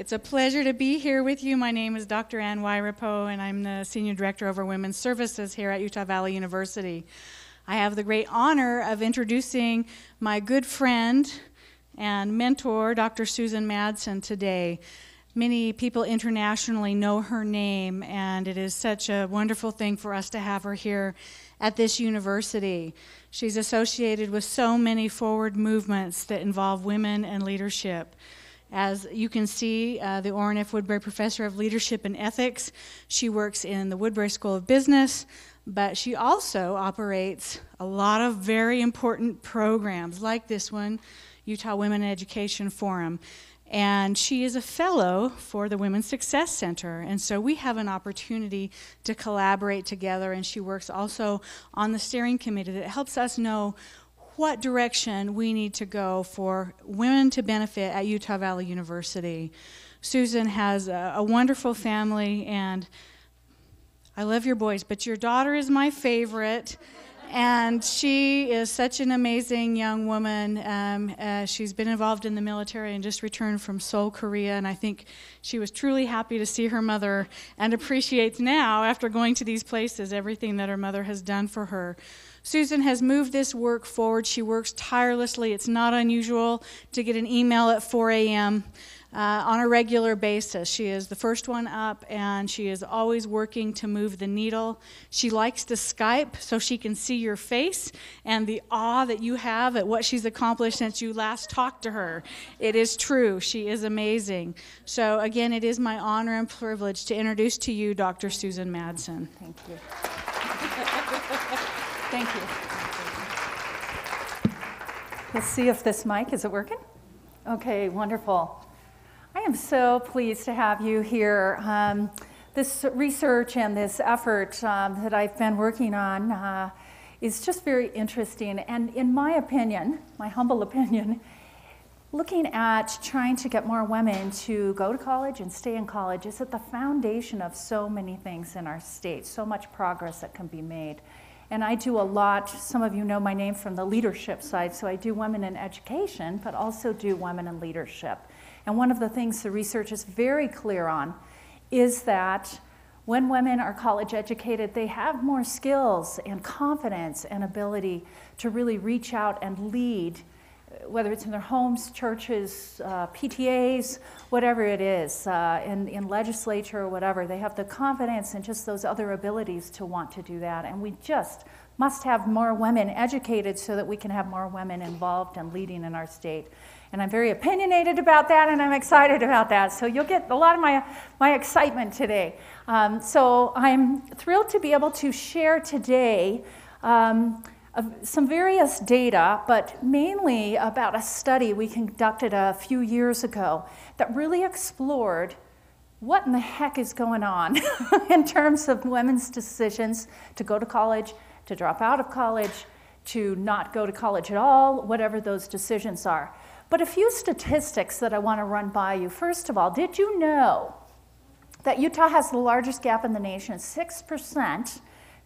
It's a pleasure to be here with you. My name is Dr. Ann Wairapo, and I'm the Senior Director over Women's Services here at Utah Valley University. I have the great honor of introducing my good friend and mentor, Dr. Susan Madsen, today. Many people internationally know her name, and it is such a wonderful thing for us to have her here at this university. She's associated with so many forward movements that involve women and leadership. As you can see, uh, the Orin F. Woodbury Professor of Leadership and Ethics, she works in the Woodbury School of Business, but she also operates a lot of very important programs like this one, Utah Women in Education Forum and she is a fellow for the Women's Success Center. And so we have an opportunity to collaborate together, and she works also on the steering committee that helps us know what direction we need to go for women to benefit at Utah Valley University. Susan has a, a wonderful family, and I love your boys, but your daughter is my favorite and she is such an amazing young woman. Um, uh, she's been involved in the military and just returned from Seoul, Korea, and I think she was truly happy to see her mother and appreciates now, after going to these places, everything that her mother has done for her. Susan has moved this work forward. She works tirelessly. It's not unusual to get an email at 4 a.m uh, on a regular basis. She is the first one up, and she is always working to move the needle. She likes to Skype so she can see your face and the awe that you have at what she's accomplished since you last talked to her. It is true. She is amazing. So, again, it is my honor and privilege to introduce to you Dr. Susan Madsen. Thank you. Thank you. Let's see if this mic is it working? Okay, wonderful. I am so pleased to have you here. Um, this research and this effort um, that I've been working on uh, is just very interesting. And in my opinion, my humble opinion, looking at trying to get more women to go to college and stay in college is at the foundation of so many things in our state, so much progress that can be made. And I do a lot, some of you know my name from the leadership side, so I do women in education, but also do women in leadership. And one of the things the research is very clear on is that when women are college educated, they have more skills and confidence and ability to really reach out and lead, whether it's in their homes, churches, uh, PTAs, whatever it is, uh, in, in legislature or whatever. They have the confidence and just those other abilities to want to do that. And we just must have more women educated so that we can have more women involved and leading in our state. And I'm very opinionated about that, and I'm excited about that. So you'll get a lot of my, my excitement today. Um, so I'm thrilled to be able to share today um, some various data, but mainly about a study we conducted a few years ago that really explored what in the heck is going on in terms of women's decisions to go to college, to drop out of college, to not go to college at all, whatever those decisions are. But a few statistics that I want to run by you. First of all, did you know that Utah has the largest gap in the nation, 6%?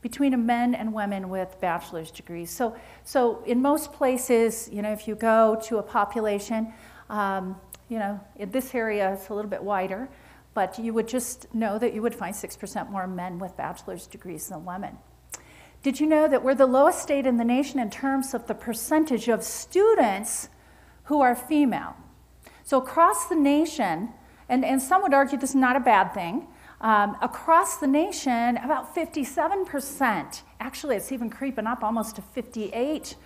Between men and women with bachelor's degrees. So, so in most places, you know, if you go to a population, um, you know, in this area it's a little bit wider, but you would just know that you would find 6% more men with bachelor's degrees than women. Did you know that we're the lowest state in the nation in terms of the percentage of students who are female. So across the nation, and, and some would argue this is not a bad thing, um, across the nation, about 57%, actually it's even creeping up almost to 58%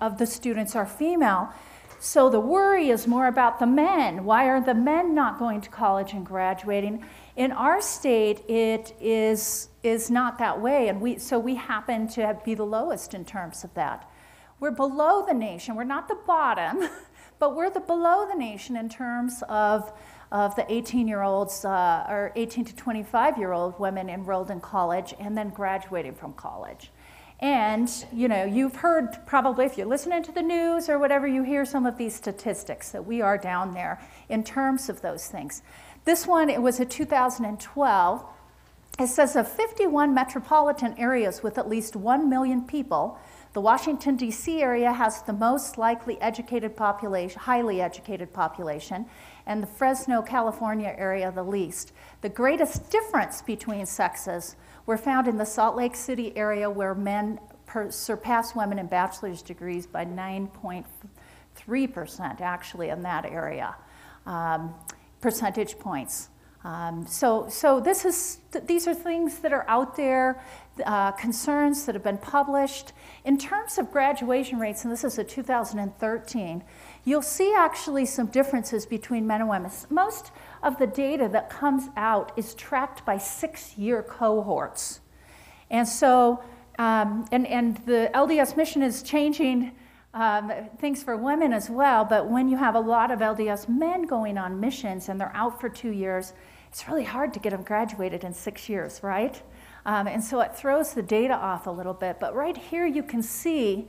of the students are female. So the worry is more about the men. Why are the men not going to college and graduating? In our state, it is, is not that way, and we, so we happen to be the lowest in terms of that. We're below the nation. We're not the bottom, but we're the below the nation in terms of, of the 18 year olds uh, or 18 to 25 year old women enrolled in college and then graduating from college. And you know, you've heard probably if you're listening to the news or whatever, you hear some of these statistics that we are down there in terms of those things. This one, it was a 2012. It says of 51 metropolitan areas with at least 1 million people, the Washington, D.C. area has the most likely educated population, highly educated population, and the Fresno, California area the least. The greatest difference between sexes were found in the Salt Lake City area where men per, surpass women in bachelor's degrees by 9.3% actually in that area, um, percentage points. Um, so, so this is, these are things that are out there, uh, concerns that have been published. In terms of graduation rates, and this is a 2013, you'll see actually some differences between men and women. Most of the data that comes out is tracked by six year cohorts. And so, um, and, and the LDS mission is changing um, things for women as well, but when you have a lot of LDS men going on missions and they're out for two years, it's really hard to get them graduated in six years, right? Um, and so it throws the data off a little bit. But right here you can see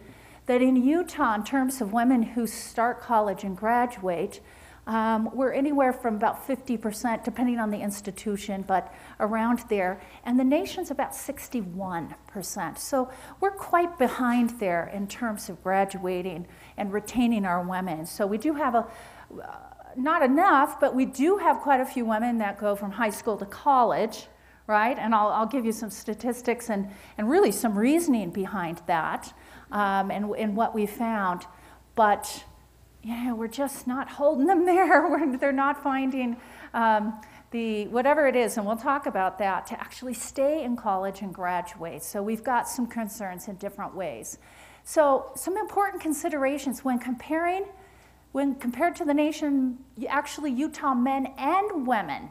that in Utah, in terms of women who start college and graduate, um, we're anywhere from about 50%, depending on the institution, but around there. And the nation's about 61%. So we're quite behind there in terms of graduating and retaining our women. So we do have a, uh, not enough, but we do have quite a few women that go from high school to college, right? And I'll, I'll give you some statistics and, and really some reasoning behind that um, and, and what we found. But yeah, we're just not holding them there. We're, they're not finding um, the whatever it is, and we'll talk about that, to actually stay in college and graduate. So we've got some concerns in different ways. So some important considerations when comparing, when compared to the nation, actually Utah men and women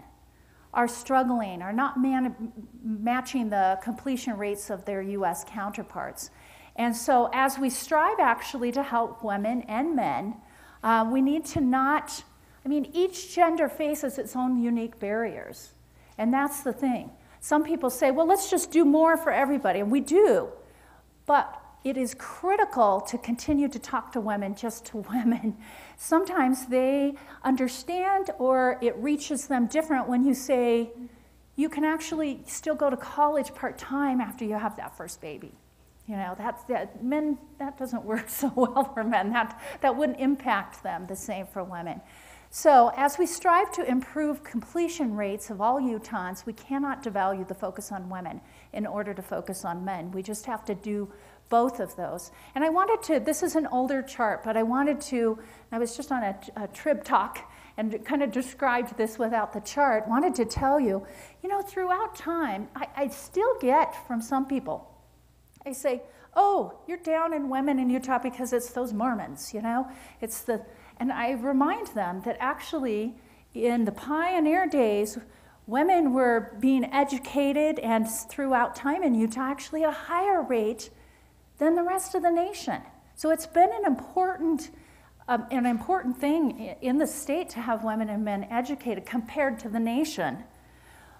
are struggling, are not man- matching the completion rates of their U.S. counterparts. And so, as we strive actually to help women and men, uh, we need to not, I mean, each gender faces its own unique barriers. And that's the thing. Some people say, well, let's just do more for everybody, and we do. But it is critical to continue to talk to women just to women. Sometimes they understand or it reaches them different when you say, you can actually still go to college part time after you have that first baby. You know, that's, that, men, that doesn't work so well for men. That, that wouldn't impact them the same for women. So, as we strive to improve completion rates of all Utahns, we cannot devalue the focus on women in order to focus on men. We just have to do both of those. And I wanted to, this is an older chart, but I wanted to, I was just on a, a trib talk and kind of described this without the chart, wanted to tell you, you know, throughout time, I, I still get from some people, they say, oh, you're down in women in Utah because it's those Mormons, you know? It's the, and I remind them that actually in the pioneer days, women were being educated and throughout time in Utah actually at a higher rate than the rest of the nation. So it's been an important, um, an important thing in the state to have women and men educated compared to the nation.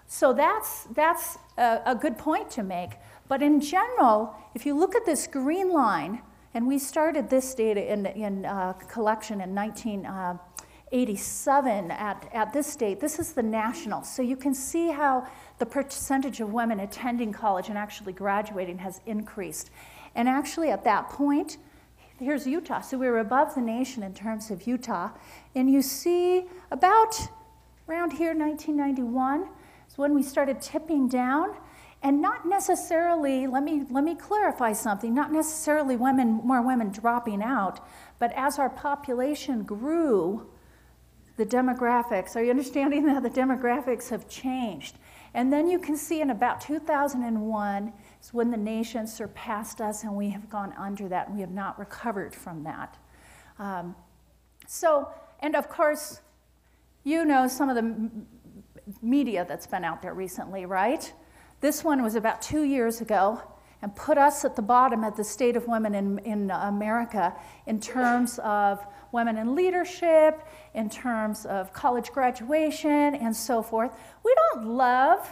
So that's, that's a, a good point to make. But in general, if you look at this green line, and we started this data in, in uh, collection in 1987 uh, at, at this date, this is the national. So you can see how the percentage of women attending college and actually graduating has increased. And actually, at that point, here's Utah. So we were above the nation in terms of Utah. And you see about around here, 1991, is when we started tipping down. And not necessarily, let me, let me clarify something, not necessarily women, more women dropping out, but as our population grew, the demographics, are you understanding that the demographics have changed? And then you can see in about 2001 is when the nation surpassed us and we have gone under that and we have not recovered from that. Um, so, and of course, you know some of the media that's been out there recently, right? This one was about two years ago and put us at the bottom at the state of women in, in America in terms of women in leadership, in terms of college graduation, and so forth. We don't love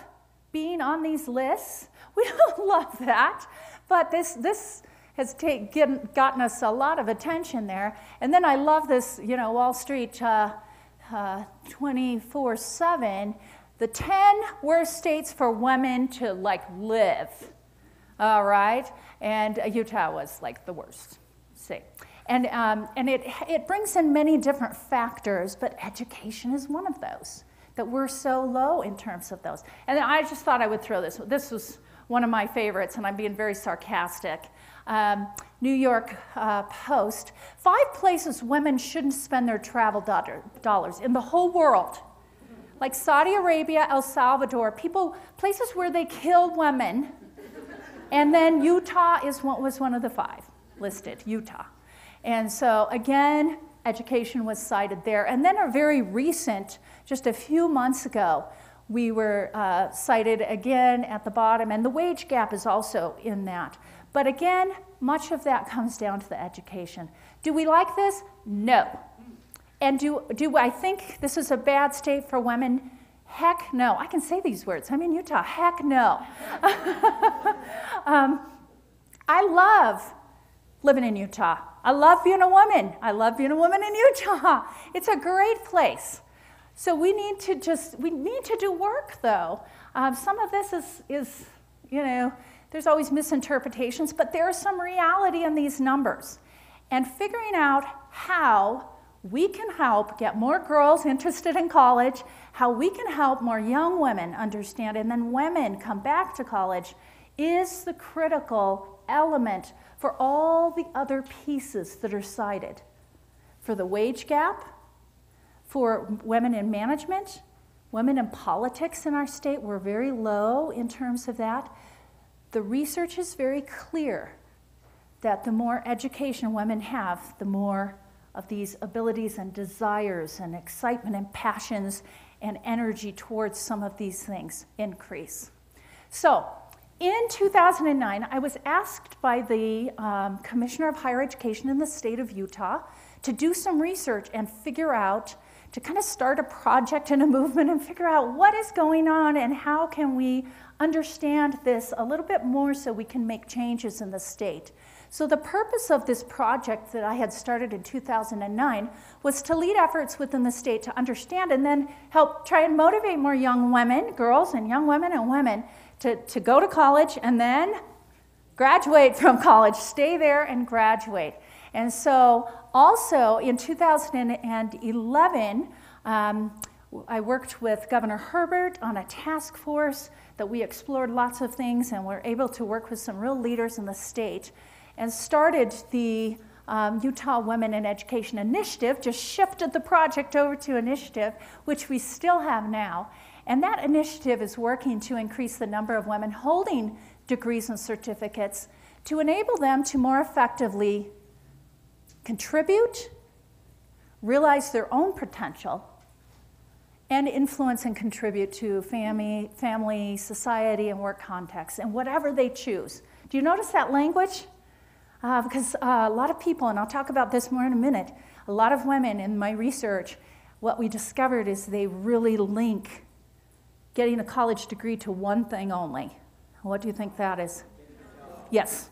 being on these lists. We don't love that. But this, this has take, gotten us a lot of attention there. And then I love this, you know, Wall Street uh, uh, 24 uh, 7 the 10 worst states for women to like live. All right? And Utah was like the worst state. And, um, and it, it brings in many different factors, but education is one of those, that we're so low in terms of those. And I just thought I would throw this. This was one of my favorites, and I'm being very sarcastic. Um, New York uh, Post five places women shouldn't spend their travel dollars in the whole world. Like Saudi Arabia, El Salvador, people, places where they kill women. And then Utah is what was one of the five listed, Utah. And so again, education was cited there. And then a very recent, just a few months ago, we were uh, cited again at the bottom, and the wage gap is also in that. But again, much of that comes down to the education. Do we like this? No. And do, do I think this is a bad state for women? Heck no. I can say these words. I'm in Utah. Heck no. um, I love living in Utah. I love being a woman. I love being a woman in Utah. It's a great place. So we need to just, we need to do work though. Um, some of this is, is, you know, there's always misinterpretations, but there's some reality in these numbers. And figuring out how we can help get more girls interested in college, how we can help more young women understand, and then women come back to college is the critical element for all the other pieces that are cited. For the wage gap, for women in management, women in politics in our state, we're very low in terms of that. The research is very clear that the more education women have, the more of these abilities and desires and excitement and passions and energy towards some of these things increase. So, in 2009, I was asked by the um, Commissioner of Higher Education in the state of Utah to do some research and figure out to kind of start a project and a movement and figure out what is going on and how can we understand this a little bit more so we can make changes in the state. So, the purpose of this project that I had started in 2009 was to lead efforts within the state to understand and then help try and motivate more young women, girls and young women and women, to, to go to college and then graduate from college, stay there and graduate. And so, also in 2011, um, I worked with Governor Herbert on a task force that we explored lots of things and were able to work with some real leaders in the state and started the um, Utah Women in Education Initiative, just shifted the project over to initiative, which we still have now. And that initiative is working to increase the number of women holding degrees and certificates to enable them to more effectively contribute, realize their own potential, and influence and contribute to family, family, society, and work contexts, and whatever they choose. Do you notice that language? Uh, because uh, a lot of people, and I'll talk about this more in a minute, a lot of women in my research, what we discovered is they really link getting a college degree to one thing only. What do you think that is? Yes.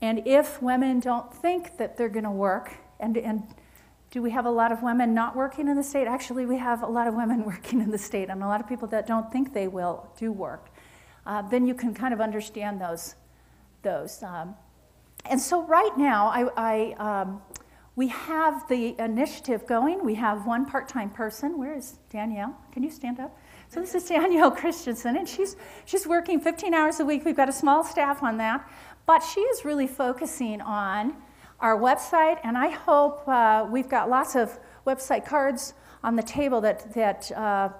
And if women don't think that they're going to work, and, and do we have a lot of women not working in the state? Actually, we have a lot of women working in the state, and a lot of people that don't think they will do work. Uh, then you can kind of understand those. those. Um, and so, right now, I, I um, we have the initiative going. We have one part time person. Where is Danielle? Can you stand up? So this is Danielle Christensen, and she's, she's working 15 hours a week. We've got a small staff on that. But she is really focusing on our website, and I hope uh, we've got lots of website cards on the table that, that uh,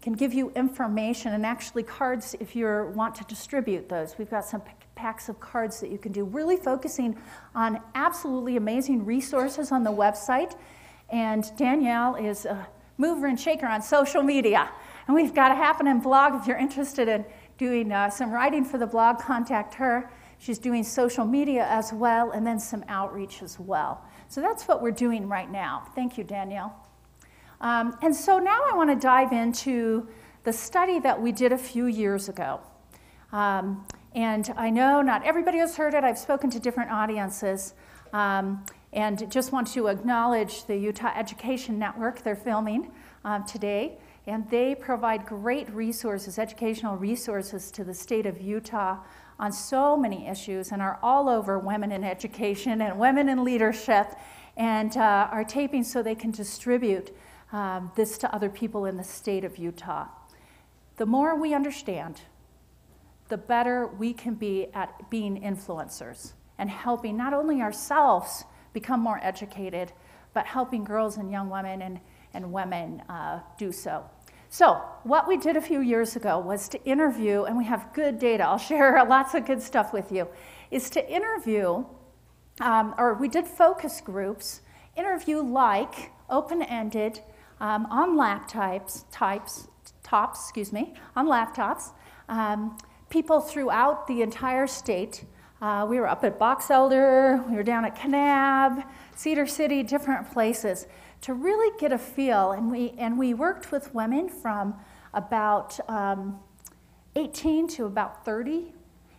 can give you information, and actually cards if you want to distribute those. We've got some packs of cards that you can do, really focusing on absolutely amazing resources on the website. And Danielle is a mover and shaker on social media. And we've got a happening blog if you're interested in doing uh, some writing for the blog, contact her. She's doing social media as well, and then some outreach as well. So that's what we're doing right now. Thank you, Danielle. Um, and so now I want to dive into the study that we did a few years ago. Um, and I know not everybody has heard it, I've spoken to different audiences. Um, and just want to acknowledge the Utah Education Network, they're filming uh, today. And they provide great resources, educational resources to the state of Utah on so many issues and are all over women in education and women in leadership. and uh, are taping so they can distribute um, this to other people in the state of Utah. The more we understand, the better we can be at being influencers and helping not only ourselves become more educated, but helping girls and young women and, and women uh, do so. So, what we did a few years ago was to interview, and we have good data, I'll share lots of good stuff with you, is to interview, um, or we did focus groups, interview like open ended um, on laptops, types, tops, excuse me, on laptops, um, people throughout the entire state. Uh, we were up at Box Elder, we were down at Kanab, Cedar City, different places to really get a feel. And we, and we worked with women from about um, 18 to about 30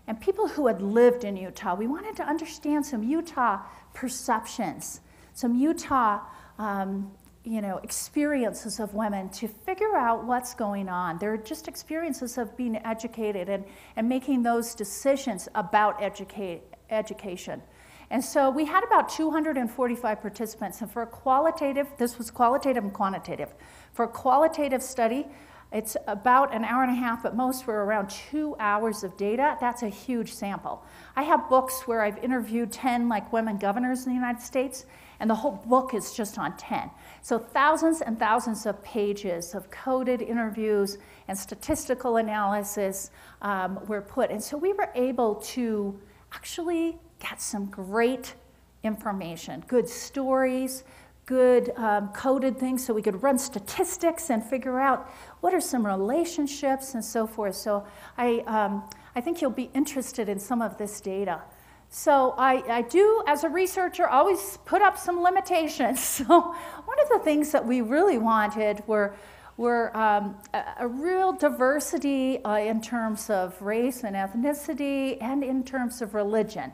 and people who had lived in Utah. We wanted to understand some Utah perceptions, some Utah um, you know, experiences of women to figure out what's going on. They're just experiences of being educated and, and making those decisions about educate, education. And so we had about 245 participants, and for a qualitative, this was qualitative and quantitative. For a qualitative study, it's about an hour and a half, but most were around two hours of data. That's a huge sample. I have books where I've interviewed 10 like women governors in the United States, and the whole book is just on 10. So thousands and thousands of pages of coded interviews and statistical analysis um, were put. And so we were able to actually get some great information, good stories, good um, coded things so we could run statistics and figure out what are some relationships and so forth. So I, um, I think you'll be interested in some of this data. So I, I, do, as a researcher, always put up some limitations. So one of the things that we really wanted were, were um, a, a, real diversity uh, in terms of race and ethnicity and in terms of religion.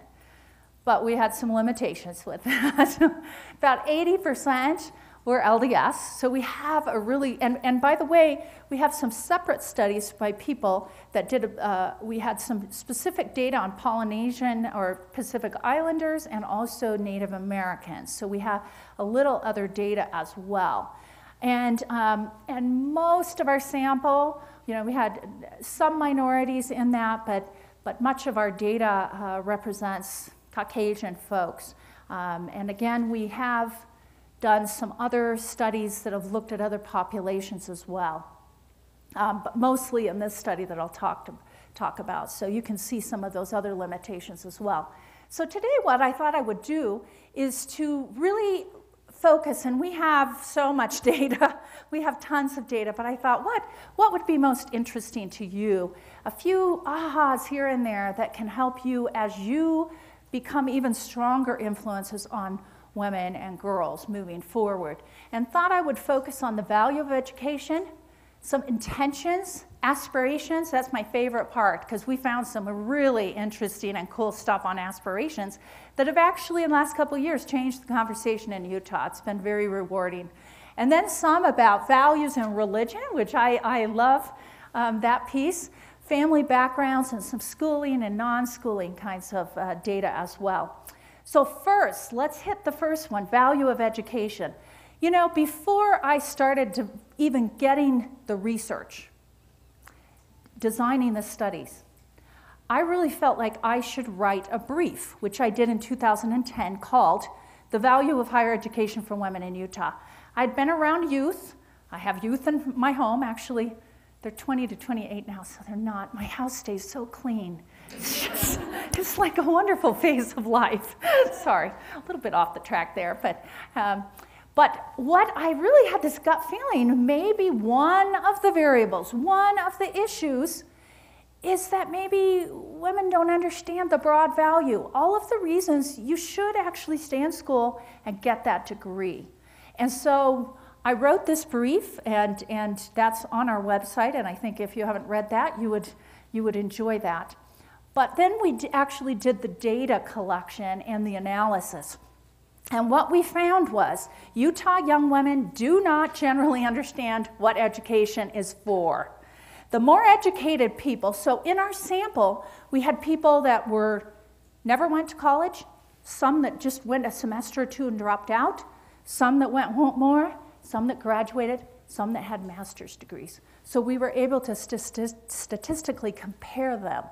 But we had some limitations with that. About 80% we're LDS. So we have a really, and, and by the way, we have some separate studies by people that did, uh, we had some specific data on Polynesian or Pacific Islanders and also Native Americans. So we have a little other data as well. And, um, and most of our sample, you know, we had some minorities in that, but, but much of our data uh, represents Caucasian folks. Um, and again, we have done some other studies that have looked at other populations as well, um, but mostly in this study that I'll talk, to, talk about. So you can see some of those other limitations as well. So today, what I thought I would do is to really focus, and we have so much data, we have tons of data, but I thought, what, what would be most interesting to you? A few ahas here and there that can help you as you become even stronger influences on women and girls moving forward. And thought I would focus on the value of education, some intentions, aspirations. That's my favorite part because we found some really interesting and cool stuff on aspirations that have actually, in the last couple years, changed the conversation in Utah. It's been very rewarding. And then some about values and religion, which I, I love um, that piece, family backgrounds, and some schooling and non schooling kinds of uh, data as well. So, first, let's hit the first one value of education. You know, before I started to even getting the research, designing the studies, I really felt like I should write a brief, which I did in 2010 called The Value of Higher Education for Women in Utah. I'd been around youth. I have youth in my home, actually. They're 20 to 28 now, so they're not. My house stays so clean. It's just, it's like a wonderful phase of life. Sorry, a little bit off the track there, but. Um, but what I really had this gut feeling, maybe one of the variables, one of the issues, is that maybe women don't understand the broad value. All of the reasons you should actually stay in school and get that degree. And so I wrote this brief, and, and that's on our website, and I think if you haven't read that, you would, you would enjoy that. But then we actually did the data collection and the analysis. And what we found was Utah young women do not generally understand what education is for. The more educated people, so in our sample, we had people that were never went to college, some that just went a semester or two and dropped out, some that went more, some that graduated, some that had master's degrees. So we were able to st- statistically compare them,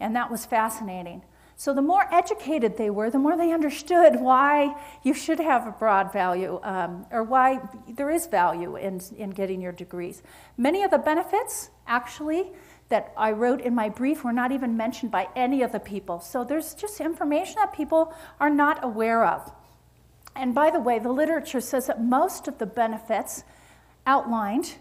and that was fascinating. So the more educated they were, the more they understood why you should have a broad value um, or why there is value in, in getting your degrees. Many of the benefits, actually, that I wrote in my brief were not even mentioned by any of the people. So there's just information that people are not aware of. And by the way, the literature says that most of the benefits outlined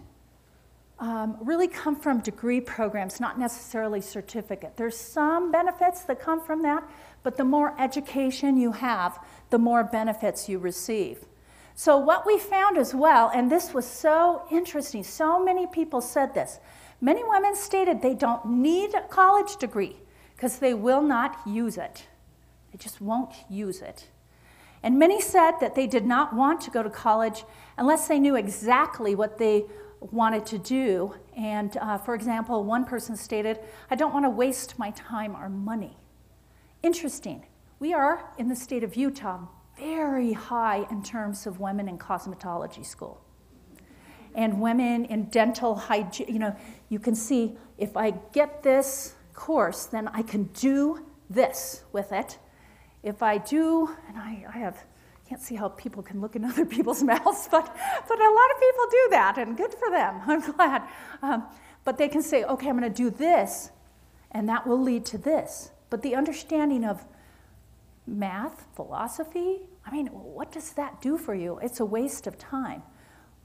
um, really come from degree programs, not necessarily certificate. There's some benefits that come from that, but the more education you have, the more benefits you receive. So, what we found as well, and this was so interesting, so many people said this. Many women stated they don't need a college degree because they will not use it. They just won't use it. And many said that they did not want to go to college unless they knew exactly what they wanted to do. And uh, for example, one person stated, I don't want to waste my time or money. Interesting. We are in the state of Utah very high in terms of women in cosmetology school. And women in dental hygiene, you know, you can see if I get this course, then I can do this with it. If I do, and I, I have can't see how people can look in other people's mouths, but, but a lot of people do that, and good for them. I'm glad. Um, but they can say, okay, I'm going to do this, and that will lead to this. But the understanding of math, philosophy, I mean, what does that do for you? It's a waste of time.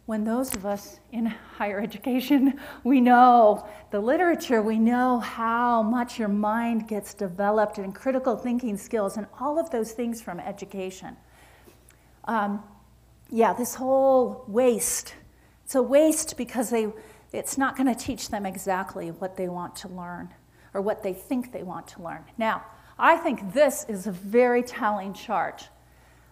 When those of us in higher education, we know the literature, we know how much your mind gets developed and critical thinking skills and all of those things from education um, yeah, this whole waste. It's a waste because they, it's not going to teach them exactly what they want to learn or what they think they want to learn. Now, I think this is a very telling chart.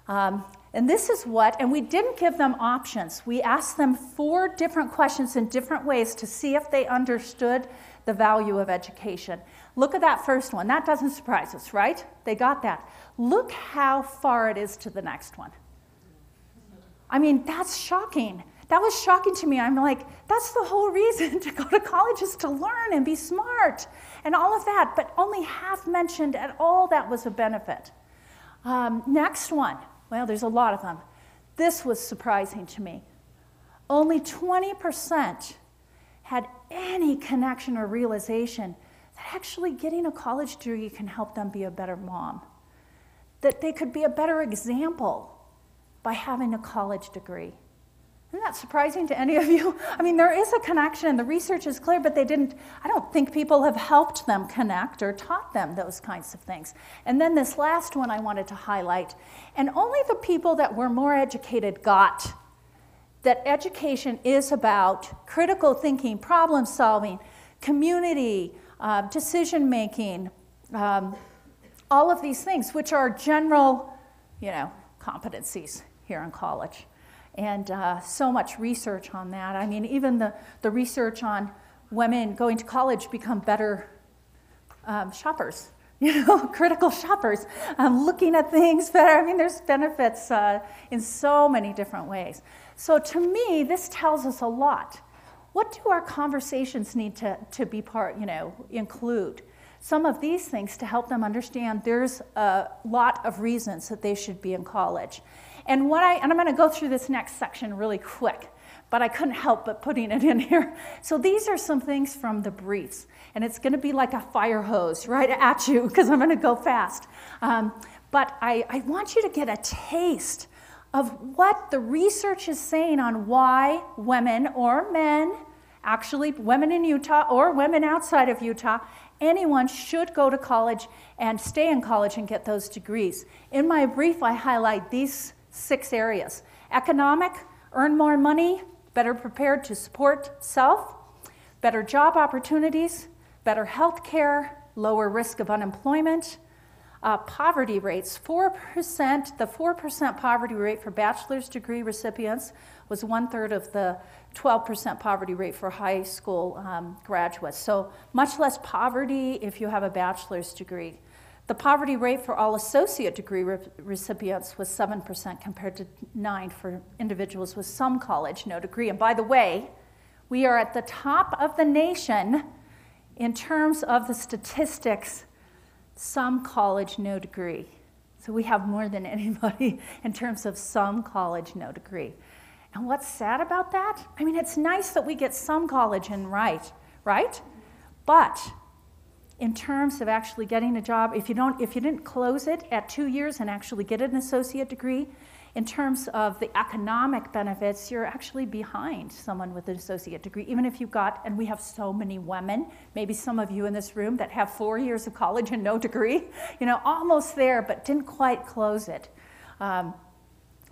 Um, and this is what, and we didn't give them options. We asked them four different questions in different ways to see if they understood the value of education. Look at that first one. That doesn't surprise us, right? They got that. Look how far it is to the next one. I mean, that's shocking. That was shocking to me. I'm like, that's the whole reason to go to college is to learn and be smart and all of that. But only half mentioned at all that was a benefit. Um, next one. Well, there's a lot of them. This was surprising to me. Only 20% had any connection or realization that actually getting a college degree can help them be a better mom, that they could be a better example by having a college degree. Isn't that surprising to any of you? I mean, there is a connection. The research is clear, but they didn't, I don't think people have helped them connect or taught them those kinds of things. And then this last one I wanted to highlight, and only the people that were more educated got that education is about critical thinking, problem solving, community, uh, decision making, um, all of these things, which are general, you know, competencies here in college. And uh, so much research on that. I mean, even the, the research on women going to college become better um, shoppers, you know, critical shoppers, um, looking at things better. I mean, there's benefits uh, in so many different ways. So to me, this tells us a lot. What do our conversations need to, to be part, you know, include? some of these things to help them understand there's a lot of reasons that they should be in college. And what I and I'm going to go through this next section really quick, but I couldn't help but putting it in here. So these are some things from the briefs, and it's going to be like a fire hose right at you because I'm going to go fast. Um, but I, I want you to get a taste of what the research is saying on why women or men, actually women in Utah or women outside of Utah, anyone should go to college and stay in college and get those degrees. In my brief, I highlight these six areas economic, earn more money, better prepared to support self, better job opportunities, better health care, lower risk of unemployment. Uh, poverty rates 4%, the 4% poverty rate for bachelor's degree recipients was one third of the 12% poverty rate for high school um, graduates. So much less poverty if you have a bachelor's degree. The poverty rate for all associate degree re- recipients was 7% compared to 9 for individuals with some college no degree. And by the way, we are at the top of the nation in terms of the statistics, some college no degree. So we have more than anybody in terms of some college no degree. And what's sad about that? I mean, it's nice that we get some college in right, right? But in terms of actually getting a job, if you don't, if you didn't close it at two years and actually get an associate degree, in terms of the economic benefits, you're actually behind someone with an associate degree, even if you've got, and we have so many women, maybe some of you in this room that have four years of college and no degree, you know, almost there, but didn't quite close it. Um,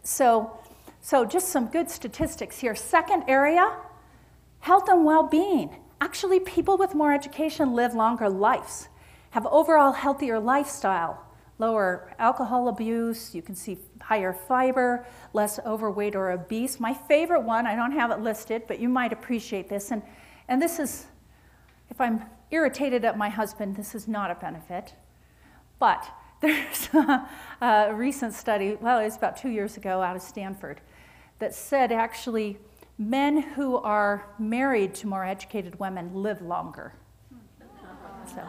so, so just some good statistics here. Second area, health and well-being. Actually, people with more education live longer lives, have overall healthier lifestyle, lower alcohol abuse, you can see higher fiber, less overweight or obese. My favorite one, I don't have it listed, but you might appreciate this. And, and this is, if I'm irritated at my husband, this is not a benefit. But there's a, a recent study, well, it was about two years ago out of Stanford, that said actually men who are married to more educated women live longer. So.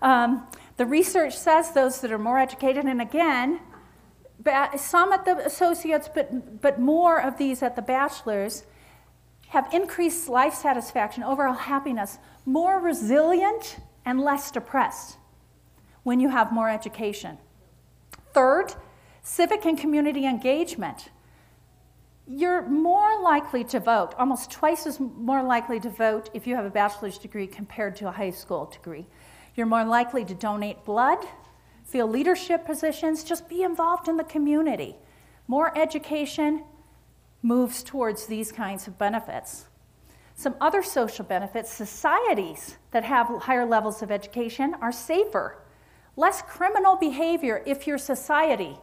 Um, the research says those that are more educated, and again, some at the associates, but, but more of these at the bachelor's, have increased life satisfaction, overall happiness, more resilient, and less depressed when you have more education. Third, civic and community engagement. You're more likely to vote, almost twice as more likely to vote if you have a bachelor's degree compared to a high school degree. You're more likely to donate blood, feel leadership positions, just be involved in the community. More education moves towards these kinds of benefits. Some other social benefits societies that have higher levels of education are safer, less criminal behavior if your society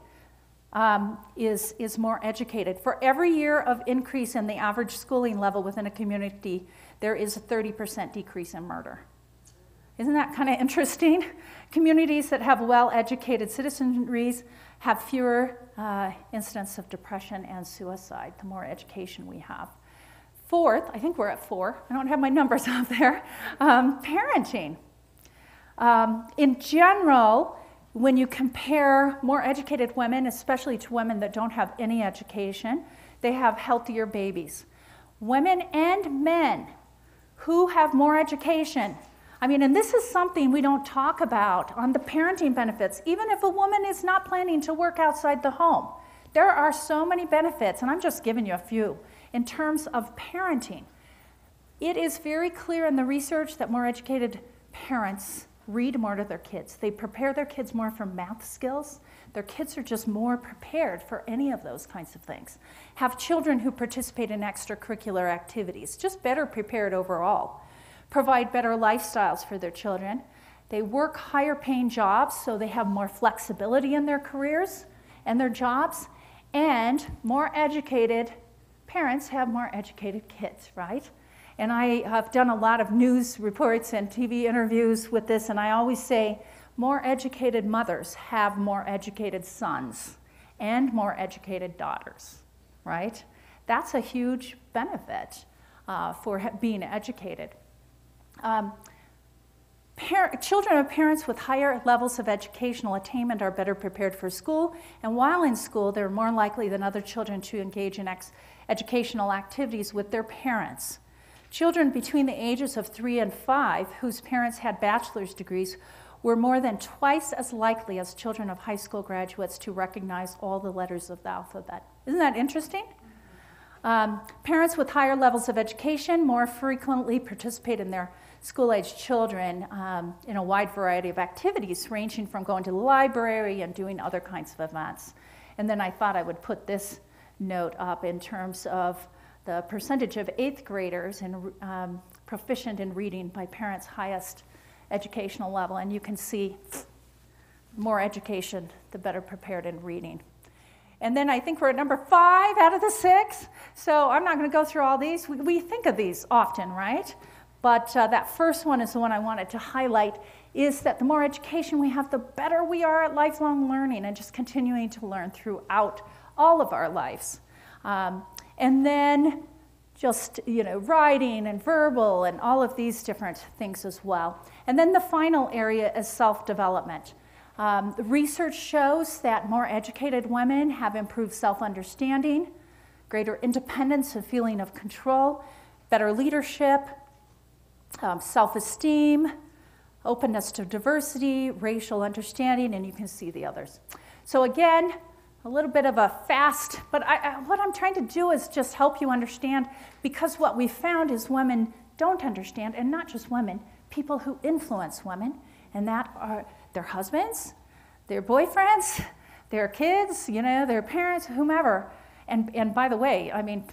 um, is, is more educated. For every year of increase in the average schooling level within a community, there is a 30% decrease in murder. Isn't that kind of interesting? Communities that have well educated citizenries have fewer uh, incidents of depression and suicide, the more education we have. Fourth, I think we're at four, I don't have my numbers out there, um, parenting. Um, in general, when you compare more educated women, especially to women that don't have any education, they have healthier babies. Women and men who have more education I mean, and this is something we don't talk about on the parenting benefits, even if a woman is not planning to work outside the home. There are so many benefits, and I'm just giving you a few, in terms of parenting. It is very clear in the research that more educated parents read more to their kids. They prepare their kids more for math skills. Their kids are just more prepared for any of those kinds of things. Have children who participate in extracurricular activities, just better prepared overall provide better lifestyles for their children. They work higher paying jobs, so they have more flexibility in their careers and their jobs. And more educated parents have more educated kids, right? And I have done a lot of news reports and TV interviews with this, and I always say more educated mothers have more educated sons and more educated daughters, right? That's a huge benefit uh, for being educated. Um, children of parents with higher levels of educational attainment are better prepared for school, and while in school, they're more likely than other children to engage in educational activities with their parents. Children between the ages of three and five whose parents had bachelor's degrees were more than twice as likely as children of high school graduates to recognize all the letters of the alphabet. Isn't that interesting? Um, parents with higher levels of education more frequently participate in their school aged children um, in a wide variety of activities, ranging from going to the library and doing other kinds of events. And then I thought I would put this note up in terms of the percentage of eighth graders in, um, proficient in reading by parents' highest educational level. And you can see more education, the better prepared in reading. And then I think we're at number five out of the six. So I'm not going to go through all these. We, we think of these often, right? But uh, that first one is the one I wanted to highlight is that the more education we have, the better we are at lifelong learning and just continuing to learn throughout all of our lives. Um, and then just, you know, writing and verbal and all of these different things as well. And then the final area is self development. Um, research shows that more educated women have improved self understanding, greater independence and feeling of control, better leadership, um, self esteem, openness to diversity, racial understanding, and you can see the others. So, again, a little bit of a fast, but I, I, what I'm trying to do is just help you understand because what we found is women don't understand, and not just women, people who influence women, and that are their husbands, their boyfriends, their kids, you know, their parents, whomever. And, and by the way, I mean,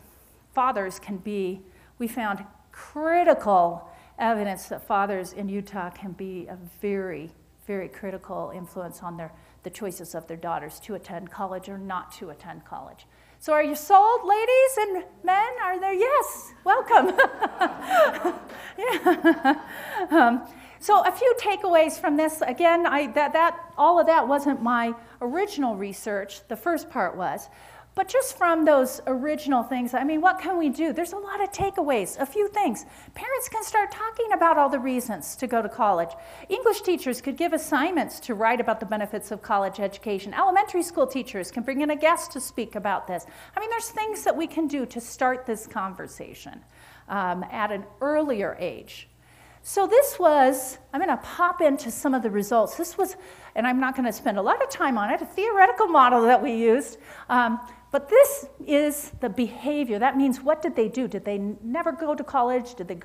fathers can be, we found critical evidence that fathers in Utah can be a very, very critical influence on their, the choices of their daughters to attend college or not to attend college. So, are you sold, ladies and men? Are there? Yes, welcome. yeah. Um, so, a few takeaways from this. Again, I, that, that, all of that wasn't my original research, the first part was. But just from those original things, I mean, what can we do? There's a lot of takeaways, a few things. Parents can start talking about all the reasons to go to college. English teachers could give assignments to write about the benefits of college education. Elementary school teachers can bring in a guest to speak about this. I mean, there's things that we can do to start this conversation um, at an earlier age. So, this was, I'm going to pop into some of the results. This was, and I'm not going to spend a lot of time on it, a theoretical model that we used. Um, but this is the behavior. That means what did they do? Did they never go to college? Did they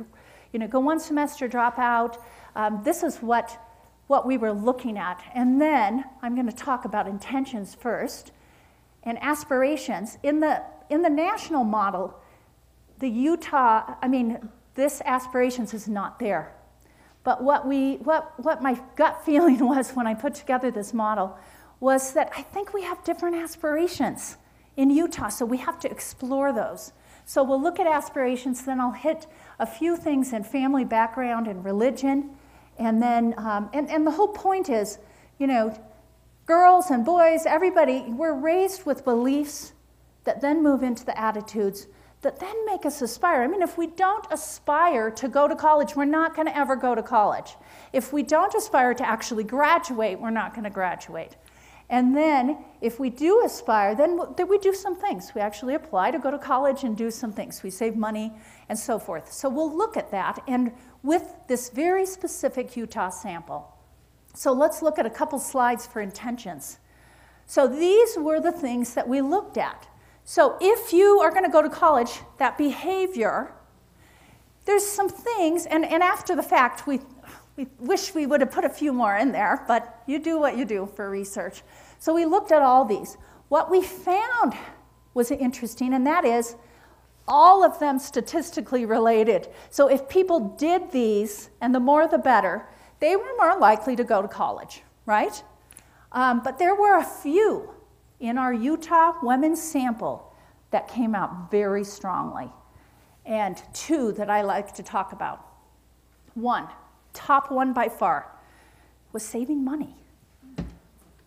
you know, go one semester, drop out? Um, this is what, what we were looking at. And then I'm going to talk about intentions first and aspirations. In the, in the national model, the Utah, I mean, this aspirations is not there. But what, we, what, what my gut feeling was when I put together this model was that I think we have different aspirations in Utah, so we have to explore those. So we'll look at aspirations, then I'll hit a few things in family background and religion. And then, um, and, and the whole point is, you know, girls and boys, everybody, we're raised with beliefs that then move into the attitudes that then make us aspire. I mean, if we don't aspire to go to college, we're not going to ever go to college. If we don't aspire to actually graduate, we're not going to graduate. And then, if we do aspire, then, we do some things. We actually apply to go to college and do some things. We save money and so forth. So we'll look at that and with this very specific Utah sample. So let's look at a couple slides for intentions. So these were the things that we looked at. So if you are going to go to college, that behavior, there's some things, and, and after the fact, we we wish we would have put a few more in there, but you do what you do for research. So we looked at all these. What we found was interesting, and that is all of them statistically related. So if people did these, and the more the better, they were more likely to go to college, right? Um, but there were a few in our Utah women's sample that came out very strongly, and two that I like to talk about. One, top one by far, was saving money.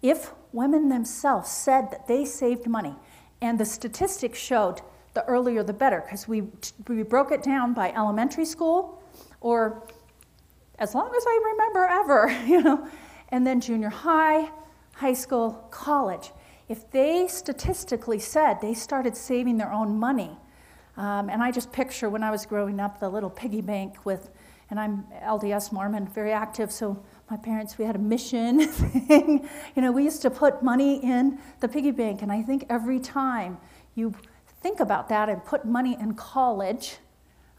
If women themselves said that they saved money, and the statistics showed the earlier the better, because we, we broke it down by elementary school or as long as I remember ever, you know, and then junior high, high school, college. If they statistically said they started saving their own money, um, and I just picture when I was growing up the little piggy bank with and I'm LDS Mormon, very active. So my parents, we had a mission thing. you know, we used to put money in the piggy bank, and I think every time you think about that and put money in college,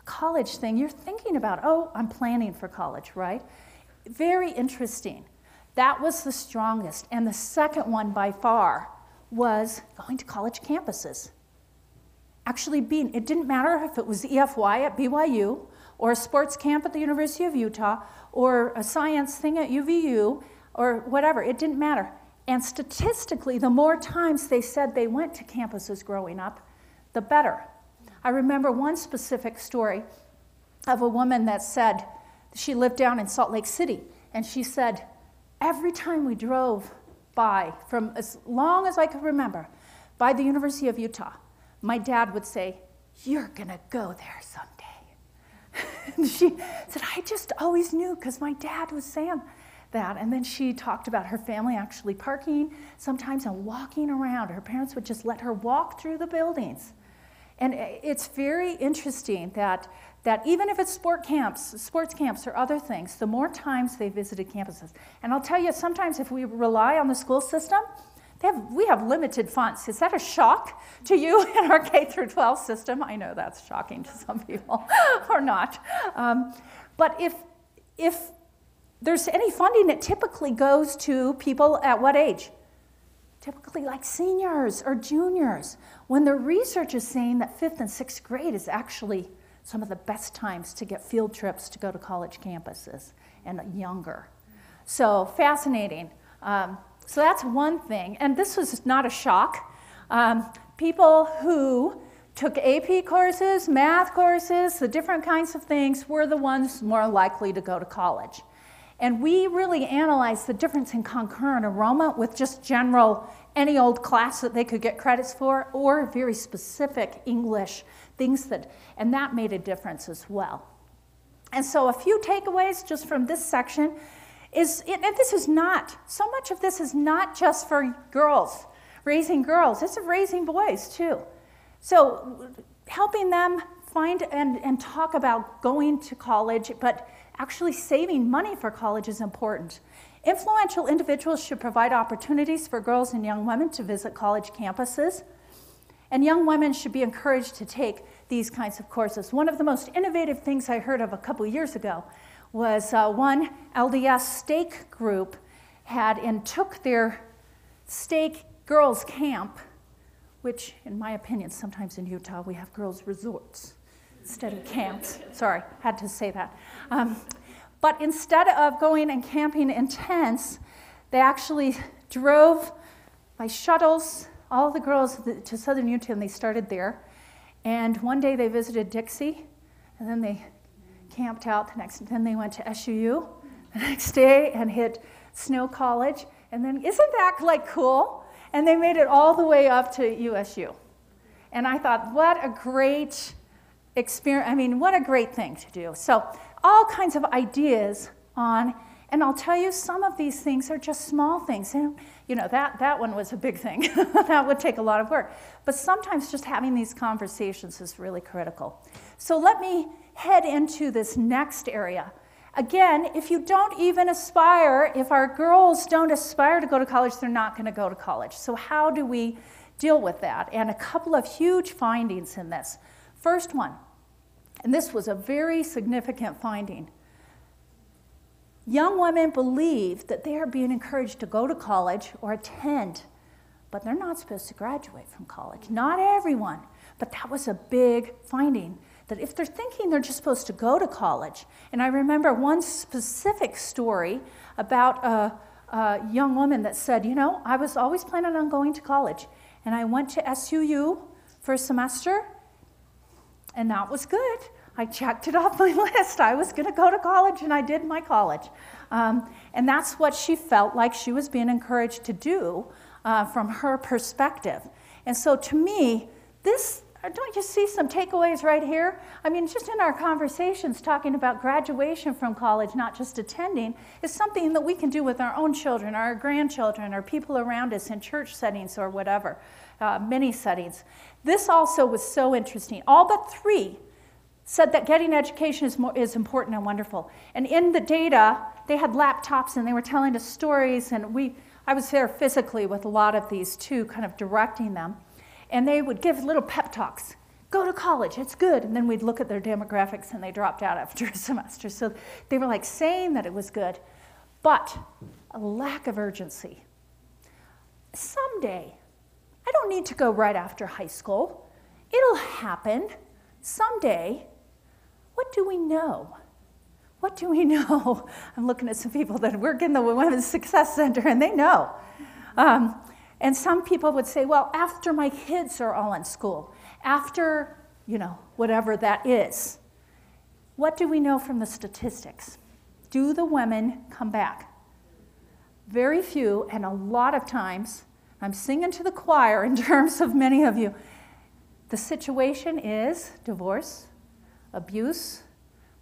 college thing, you're thinking about, oh, I'm planning for college, right? Very interesting. That was the strongest. And the second one by far was going to college campuses. Actually, being, it didn't matter if it was EFY at BYU or a sports camp at the University of Utah, or a science thing at UVU, or whatever. It didn't matter. And statistically, the more times they said they went to campuses growing up, the better. I remember one specific story. of a woman that said she lived down in Salt Lake City, and she said, every time we drove by, from as long as I could remember, by the University of Utah, my dad would say, You're gonna go there someday. she said, I just always knew because my dad was saying that. And then she talked about her family actually parking sometimes and walking around. Her parents would just let her walk through the buildings. And it's very interesting that, that even if it's sport camps, sports camps, or other things, the more times they visited campuses. And I'll tell you, sometimes if we rely on the school system, have, we have limited funds. Is that a shock to you in our K through 12 system? I know that's shocking to some people, or not. Um, but if, if there's any funding, it typically goes to people at what age? Typically, like seniors or juniors, when the research is saying that fifth and sixth grade is actually some of the best times to get field trips to go to college campuses and younger. So, fascinating. Um, so that's one thing. And this was not a shock. Um, people who took AP courses, math courses, the different kinds of things were the ones more likely to go to college. And we really analyzed the difference in concurrent enrollment with just general, any old class that they could get credits for, or very specific English things that, and that made a difference as well. And so, a few takeaways just from this section is, and this is not, so much of this is not just for girls, raising girls, it's of raising boys too. So helping them find and, and talk about going to college, but actually saving money for college is important. Influential individuals should provide opportunities for girls and young women to visit college campuses. And young women should be encouraged to take these kinds of courses. One of the most innovative things I heard of a couple years ago was uh, one LDS stake group had and took their stake girls camp, which, in my opinion, sometimes in Utah we have girls resorts instead of camps. Sorry, had to say that. Um, but instead of going and camping in tents, they actually drove by shuttles all the girls to southern Utah and they started there. And one day they visited Dixie, and then they camped out the next, then they went to SUU the next day and hit Snow College. And then, isn't that like cool? And they made it all the way up to USU. And I thought, what a great experience. I mean, what a great thing to do. So, all kinds of ideas on, and I'll tell you, some of these things are just small things. And, you know, that, that one was a big thing. that would take a lot of work. But sometimes just having these conversations is really critical. So, let me head into this next area. Again, if you don't even aspire, if our girls don't aspire to go to college, they're not going to go to college. So, how do we deal with that? And a couple of huge findings in this. First one, and this was a very significant finding young women believe that they are being encouraged to go to college or attend, but they're not supposed to graduate from college. Not everyone, but that was a big finding that if they're thinking they're just supposed to go to college, and I remember one specific story about a, a young woman that said, You know, I was always planning on going to college, and I went to SUU for a semester, and that was good. I checked it off my list. I was going to go to college, and I did my college. Um, and that's what she felt like she was being encouraged to do uh, from her perspective. And so to me, this don't you see some takeaways right here? I mean, just in our conversations talking about graduation from college, not just attending, is something that we can do with our own children, our grandchildren, or people around us in church settings or whatever, uh, many settings. This also was so interesting. All but three said that getting education is, more, is important and wonderful. And in the data, they had laptops and they were telling us stories, and we, I was there physically with a lot of these too, kind of directing them and they would give little pep talks. Go to college, it's good. And then we'd look at their demographics and they dropped out after a semester. So they were like saying that it was good, but a lack of urgency. Someday, I don't need to go right after high school. It'll happen someday. What do we know? What do we know? I'm looking at some people that work in the Women's Success Center and they know. Um, and some people would say, well, after my kids are all in school, after, you know, whatever that is. What do we know from the statistics? Do the women come back? Very few, and a lot of times, I'm singing to the choir in terms of many of you. The situation is divorce, abuse,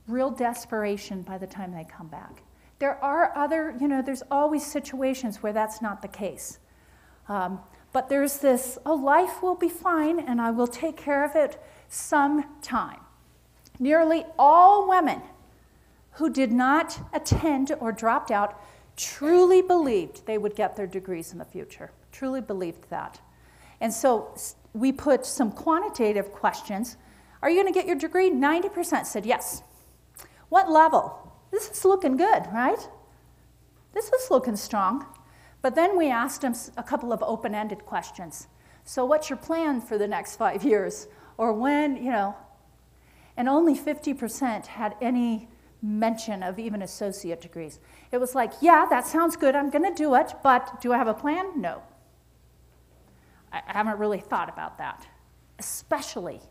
real desperation by the time they come back. There are other, you know, there's always situations where that's not the case. Um, but there's this, oh, life will be fine and I will take care of it sometime. Nearly all women who did not attend or dropped out truly believed they would get their degrees in the future, truly believed that. And so we put some quantitative questions. Are you going to get your degree? 90% said yes. What level? This is looking good, right? This is looking strong. But then we asked them a couple of open ended questions. So, what's your plan for the next five years? Or when, you know? And only 50% had any mention of even associate degrees. It was like, yeah, that sounds good, I'm going to do it, but do I have a plan? No. I haven't really thought about that, especially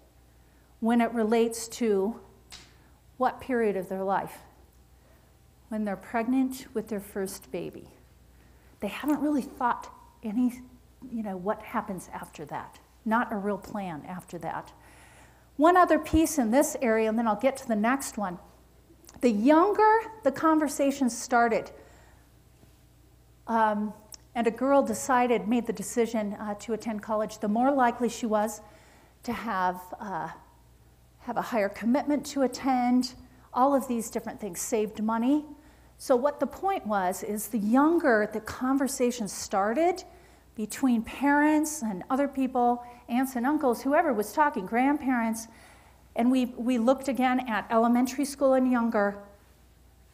when it relates to what period of their life? When they're pregnant with their first baby. They haven't really thought any, you know, what happens after that. Not a real plan after that. One other piece in this area, and then I'll get to the next one. The younger the conversation started, um, and a girl decided, made the decision uh, to attend college, the more likely she was to have, uh, have a higher commitment to attend, all of these different things, saved money. So, what the point was is the younger the conversation started between parents and other people, aunts and uncles, whoever was talking, grandparents, and we, we looked again at elementary school and younger,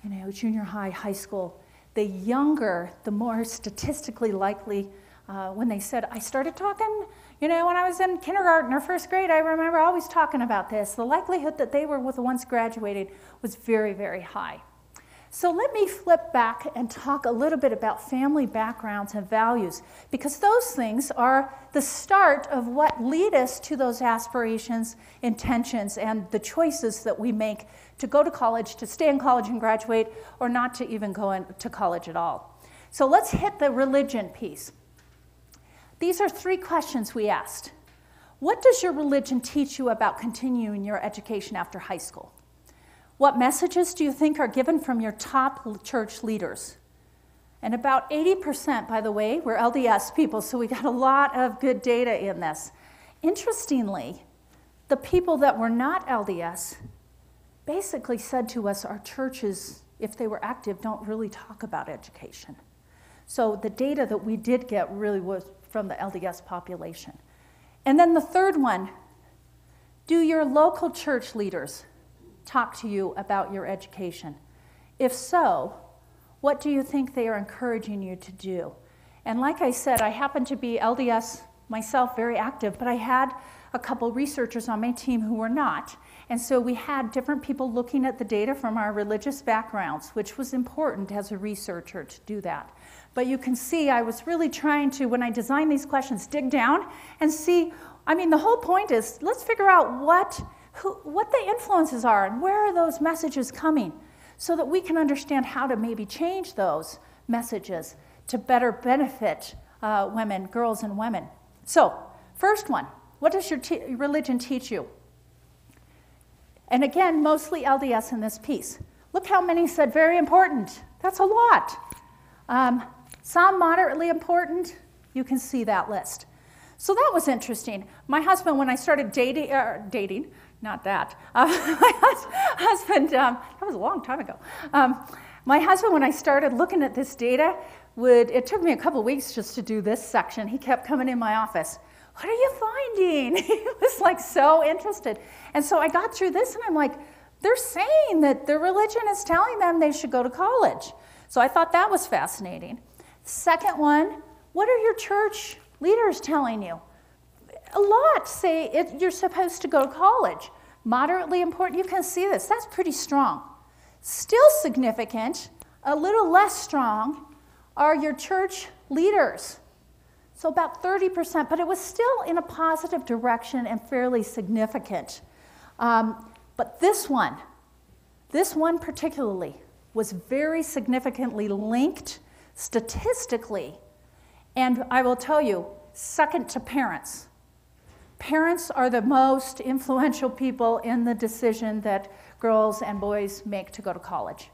you know, junior high, high school the younger, the more statistically likely uh, when they said, I started talking, you know, when I was in kindergarten or first grade, I remember always talking about this. The likelihood that they were with the ones graduated was very, very high. So let me flip back and talk a little bit about family backgrounds and values, because those things are the start of what lead us to those aspirations, intentions, and the choices that we make to go to college, to stay in college and graduate, or not to even go to college at all. So let's hit the religion piece. These are three questions we asked. What does your religion teach you about continuing your education after high school? What messages do you think are given from your top church leaders? And about 80%, by the way, were LDS people, so we got a lot of good data in this. Interestingly, the people that were not LDS basically said to us our churches, if they were active, don't really talk about education. So the data that we did get really was from the LDS population. And then the third one do your local church leaders talk to you about your education? If so, what do you think they are encouraging you to do? And like I said, I happen to be LDS myself, very active, but I had a couple researchers on my team who were not. And so we had different people looking at the data from our religious backgrounds, which was important as a researcher to do that. But you can see I was really trying to, when I designed these questions, dig down and see. I mean, the whole point is let's figure out what who, what the influences are and where are those messages coming so that we can understand how to maybe change those messages to better benefit uh, women, girls, and women. So, first one what does your te- religion teach you? And again, mostly LDS in this piece. Look how many said very important. That's a lot. Um, some moderately important. You can see that list. So that was interesting. My husband, when I started dating, uh, dating not that. Uh, my husband, um, that was a long time ago. Um, my husband, when I started looking at this data, would it took me a couple weeks just to do this section. He kept coming in my office. What are you finding? he was like so interested. And so I got through this and I'm like, they're saying that their religion is telling them they should go to college. So I thought that was fascinating. Second one, what are your church leaders telling you? A lot say it, you're supposed to go to college. Moderately important, you can see this. That's pretty strong. Still significant, a little less strong, are your church leaders. So about 30%, but it was still in a positive direction and fairly significant. Um, but this one, This one particularly was very significantly linked statistically, and I will tell you, second to parents. Parents are the most influential people in the decision that girls and boys make to go to college.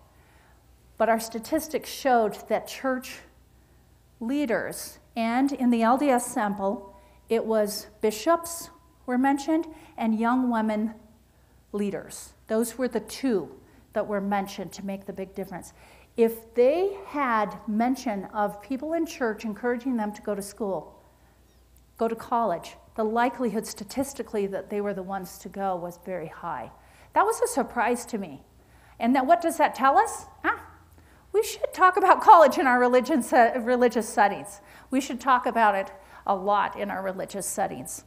But our statistics showed that church leaders, and in the LDS sample, it was bishops were mentioned and young women leaders. Those were the two that were mentioned to make the big difference. If they had mention of people in church encouraging them to go to school, go to college, the likelihood statistically that they were the ones to go was very high. That was a surprise to me. And then what does that tell us? Ah, we should talk about college in our religion, religious settings. We should talk about it a lot in our religious settings.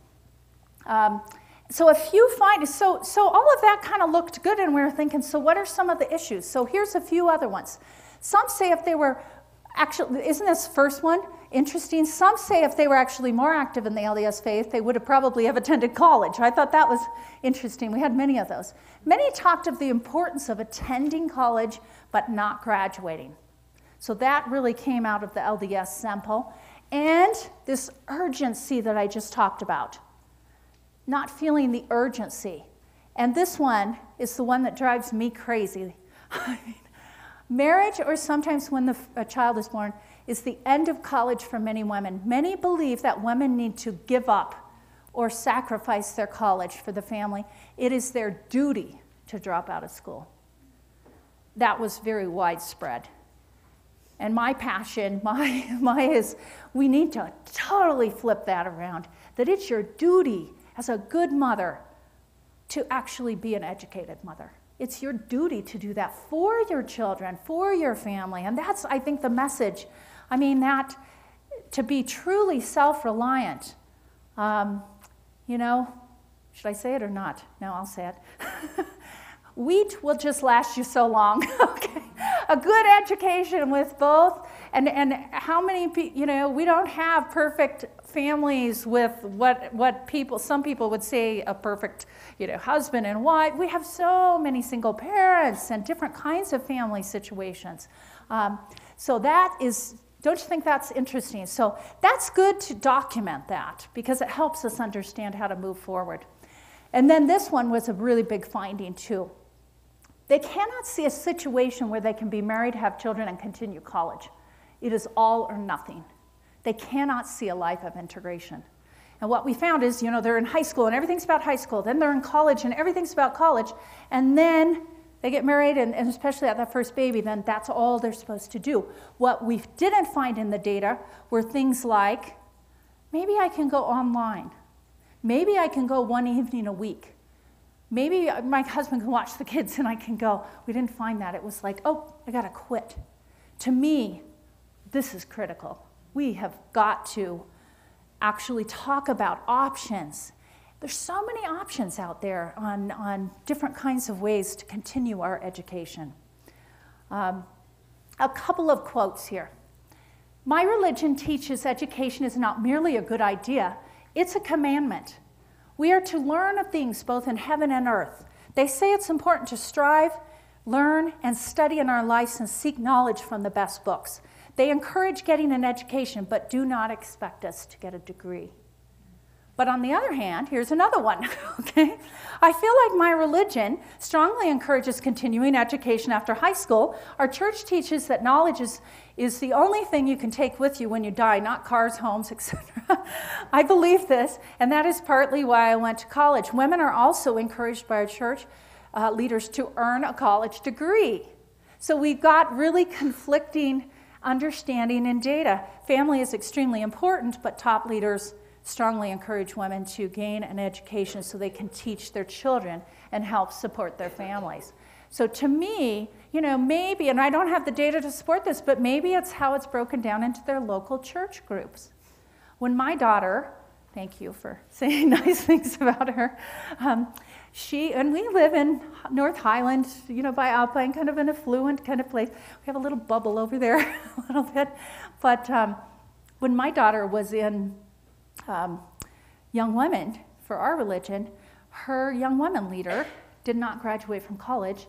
Um, so a few findings. So so all of that kind of looked good, and we were thinking. So what are some of the issues? So here's a few other ones. Some say if they were actually, isn't this first one interesting? Some say if they were actually more active in the LDS faith, they would have probably have attended college. I thought that was interesting. We had many of those. Many talked of the importance of attending college but not graduating. So that really came out of the LDS sample. And this urgency that I just talked about, not feeling the urgency. And this one is the one that drives me crazy. Marriage, or sometimes when the, a child is born, is the end of college for many women. Many believe that women need to give up or sacrifice their college for the family. It is their duty to drop out of school that was very widespread. And my passion, my, my is we need to totally flip that around. That it's your duty as a good mother to actually be an educated mother. It's your duty to do that for your children, for your family. And that's, I think, the message. I mean, that to be truly self reliant, um, you know, should I say it or not? No, I'll say it. Wheat will just last you so long. okay. A good education with both. And, and how many, you know, we don't have perfect families with what, what people, some people would say a perfect, you know, husband and wife. We have so many single parents and different kinds of family situations. Um, so that is, don't you think that's interesting? So that's good to document that because it helps us understand how to move forward. And then this one was a really big finding too. They cannot see a situation where they can be married, have children, and continue college. It is all or nothing. They cannot see a life of integration. And what we found is, you know, they're in high school and everything's about high school. Then they're in college and everything's about college. And then they get married, and, and especially at that first baby, then that's all they're supposed to do. What we didn't find in the data were things like maybe I can go online. Maybe I can go one evening a week. Maybe my husband can watch the kids and I can go, we didn't find that. It was like, oh, I got to quit. To me, this is critical. We have got to actually talk about options. There's so many options out there on, on different kinds of ways to continue our education. Um, a couple of quotes here. My religion teaches education is not merely a good idea, it's a commandment. We are to learn of things both in heaven and earth. They say it's important to strive, learn, and study in our lives and seek knowledge from the best books. They encourage getting an education, but do not expect us to get a degree. But on the other hand, here's another one, okay? I feel like my religion strongly encourages continuing education after high school. Our church teaches that knowledge is, is the only thing you can take with you when you die, not cars, homes, etc. I believe this, and that is partly why I went to college. Women are also encouraged by our church uh, leaders to earn a college degree. So we've got really conflicting understanding and data. Family is extremely important, but top leaders strongly encourage women to gain an education so they can teach their children and help support their families. So to me, you know, maybe, and I don't have the data to support this, but maybe it's how it's broken down into their local church groups. When my daughter, thank you for saying nice things about her, um, she, and we live in North Highland, you know, by Alpine, kind of an affluent kind of place. We have a little bubble over there, a little bit. But um, when my daughter was in um, young women for our religion, her young women leader did not graduate from college,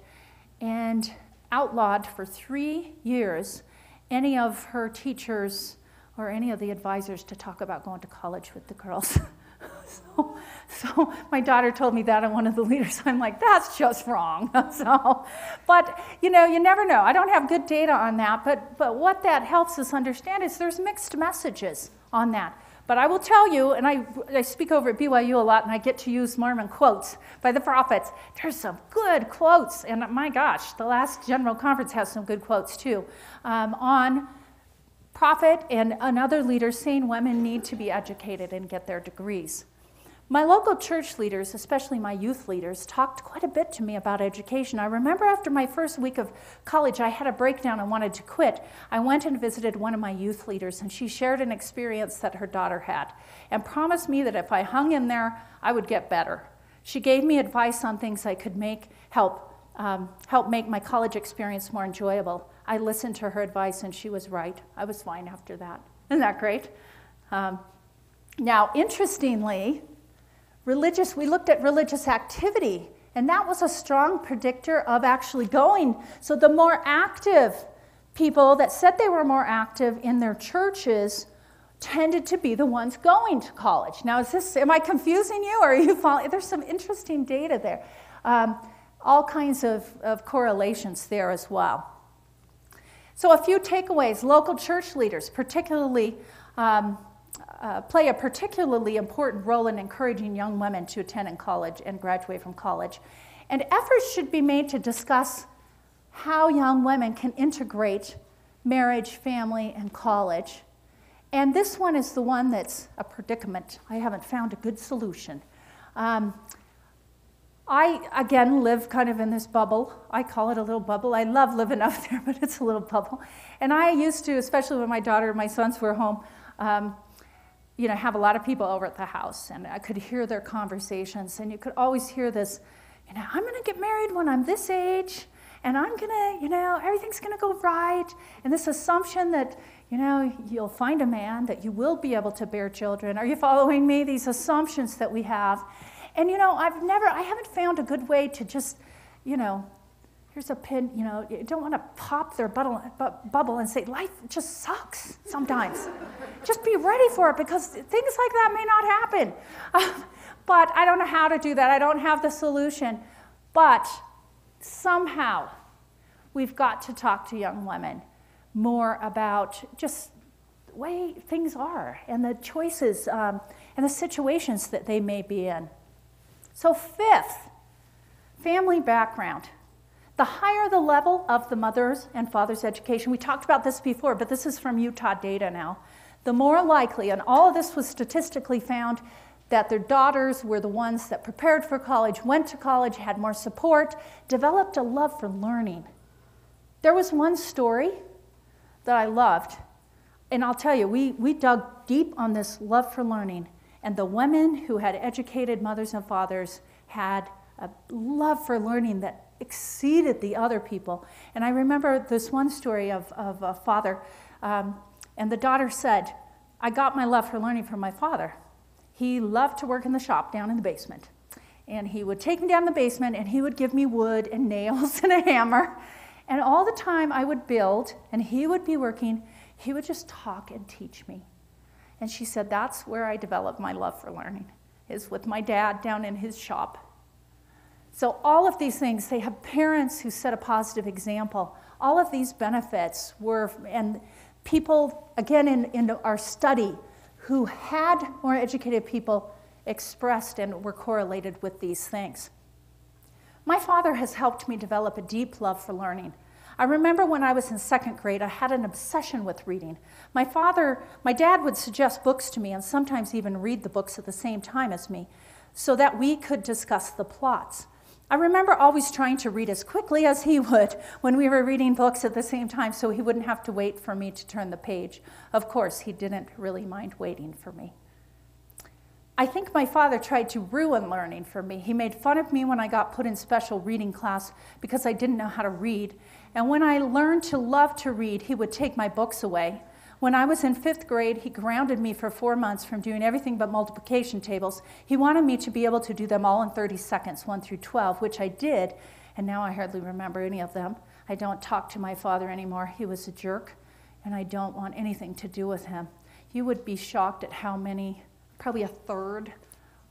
and outlawed for three years any of her teachers or any of the advisors to talk about going to college with the girls. so, so my daughter told me that, and one of the leaders, I'm like, that's just wrong. so, but you know, you never know. I don't have good data on that, but but what that helps us understand is there's mixed messages on that. But I will tell you, and I, I speak over at BYU a lot, and I get to use Mormon quotes by the prophets. There's some good quotes, and my gosh, the last general conference has some good quotes too um, on prophet and another leader saying women need to be educated and get their degrees. My local church leaders, especially my youth leaders, talked quite a bit to me about education. I remember after my first week of college, I had a breakdown and wanted to quit. I went and visited one of my youth leaders, and she shared an experience that her daughter had and promised me that if I hung in there, I would get better. She gave me advice on things I could make help um, help make my college experience more enjoyable. I listened to her advice, and she was right. I was fine after that. Isn't that great? Um, now, interestingly, religious, we looked at religious activity, and that was a strong predictor of actually going. So the more active people that said they were more active in their churches tended to be the ones going to college. Now, is this, am I confusing you or are you following? There's some interesting data there. Um, all kinds of, of correlations there as well. So, a few takeaways local church leaders, particularly um, uh, play a particularly important role in encouraging young women to attend in college and graduate from college. And efforts should be made to discuss how young women can integrate marriage, family, and college. And this one is the one that's a predicament. I haven't found a good solution. Um, I, again, live kind of in this bubble. I call it a little bubble. I love living out there, but it's a little bubble. And I used to, especially when my daughter and my sons were home, um, you know, have a lot of people over at the house, and I could hear their conversations, and you could always hear this, you know, I'm going to get married when I'm this age, and I'm going to, you know, everything's going to go right, and this assumption that, you know, you'll find a man, that you will be able to bear children. Are you following me? These assumptions that we have. And, you know, I've never, I haven't found a good way to just, you know, here's a pin, you know, you don't want to pop their bubble and say, life just sucks sometimes. just be ready for it because things like that may not happen. But I don't know how to do that. I don't have the solution. But somehow we've got to talk to young women more about just the way things are and the choices um, and the situations that they may be in. So, fifth, family background. The higher the level of the mother's and father's education, we talked about this before, but this is from Utah data now, the more likely, and all of this was statistically found, that their daughters were the ones that prepared for college, went to college, had more support, developed a love for learning. There was one story that I loved, and I'll tell you, we, we dug deep on this love for learning, and the women who had educated mothers and fathers had a love for learning that exceeded the other people. And I remember this one story of, of a father, um, and the daughter said, I got my love for learning from my father. He loved to work in the shop down in the basement. And he would take me down the basement and he would give me wood and nails and a hammer. And all the time I would build and he would be working, he would just talk and teach me. And she said, That's where I developed my love for learning, is with my dad down in his shop so, all of these things, they have parents who set a positive example. All of these benefits were, and people, again, in, in our study, who had more educated people expressed and were correlated with these things. My father has helped me develop a deep love for learning. I remember when I was in second grade, I had an obsession with reading. My father, my dad would suggest books to me and sometimes even read the books at the same time as me so that we could discuss the plots. I remember always trying to read as quickly as he would when we were reading books at the same time so he wouldn't have to wait for me to turn the page. Of course, he didn't really mind waiting for me. I think my father tried to ruin learning for me. He made fun of me when I got put in special reading class because I didn't know how to read. And when I learned to love to read, he would take my books away. When I was in fifth grade, he grounded me for four months from doing everything but multiplication tables. He wanted me to be able to do them all in 30 seconds, 1 through 12, which I did. and now I hardly remember any of them. I don't talk to my father anymore. He was a jerk, and I don't want anything to do with him. You would be shocked at how many, probably a third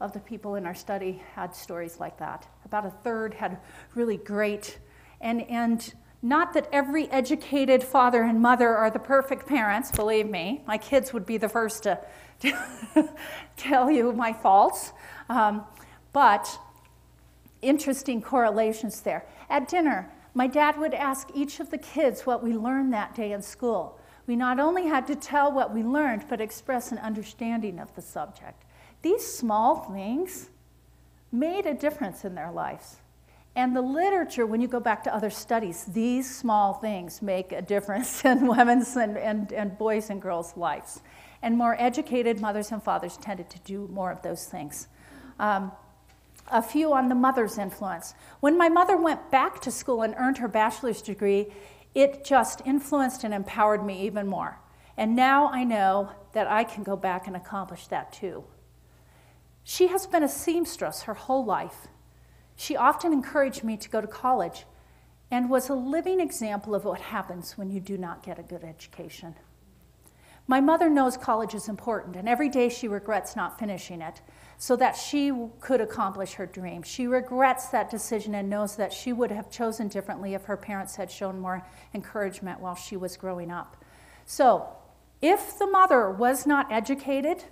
of the people in our study had stories like that. About a third had really great, and, and not that every educated father and mother are the perfect parents, believe me. My kids would be the first to, tell you my faults. Um, but interesting correlations there. At dinner, my dad would ask each of the kids what we learned that day in school. We not only had to tell what we learned, but express an understanding of the subject. These small things made a difference in their lives. And the literature, when you go back to other studies, these small things make a difference in women's and, and, and boys' and girls' lives. And more educated mothers and fathers tended to do more of those things. Um, a few on the mother's influence. When my mother went back to school and earned her bachelor's degree, it just influenced and empowered me even more. And now I know that I can go back and accomplish that too. She has been a seamstress her whole life. She often encouraged me to go to college and was a living example of what happens when you do not get a good education. My mother knows college is important, and every day she regrets not finishing it so that she could accomplish her dream. She regrets that decision and knows that she would have chosen differently if her parents had shown more encouragement while she was growing up. So, if the mother was not educated,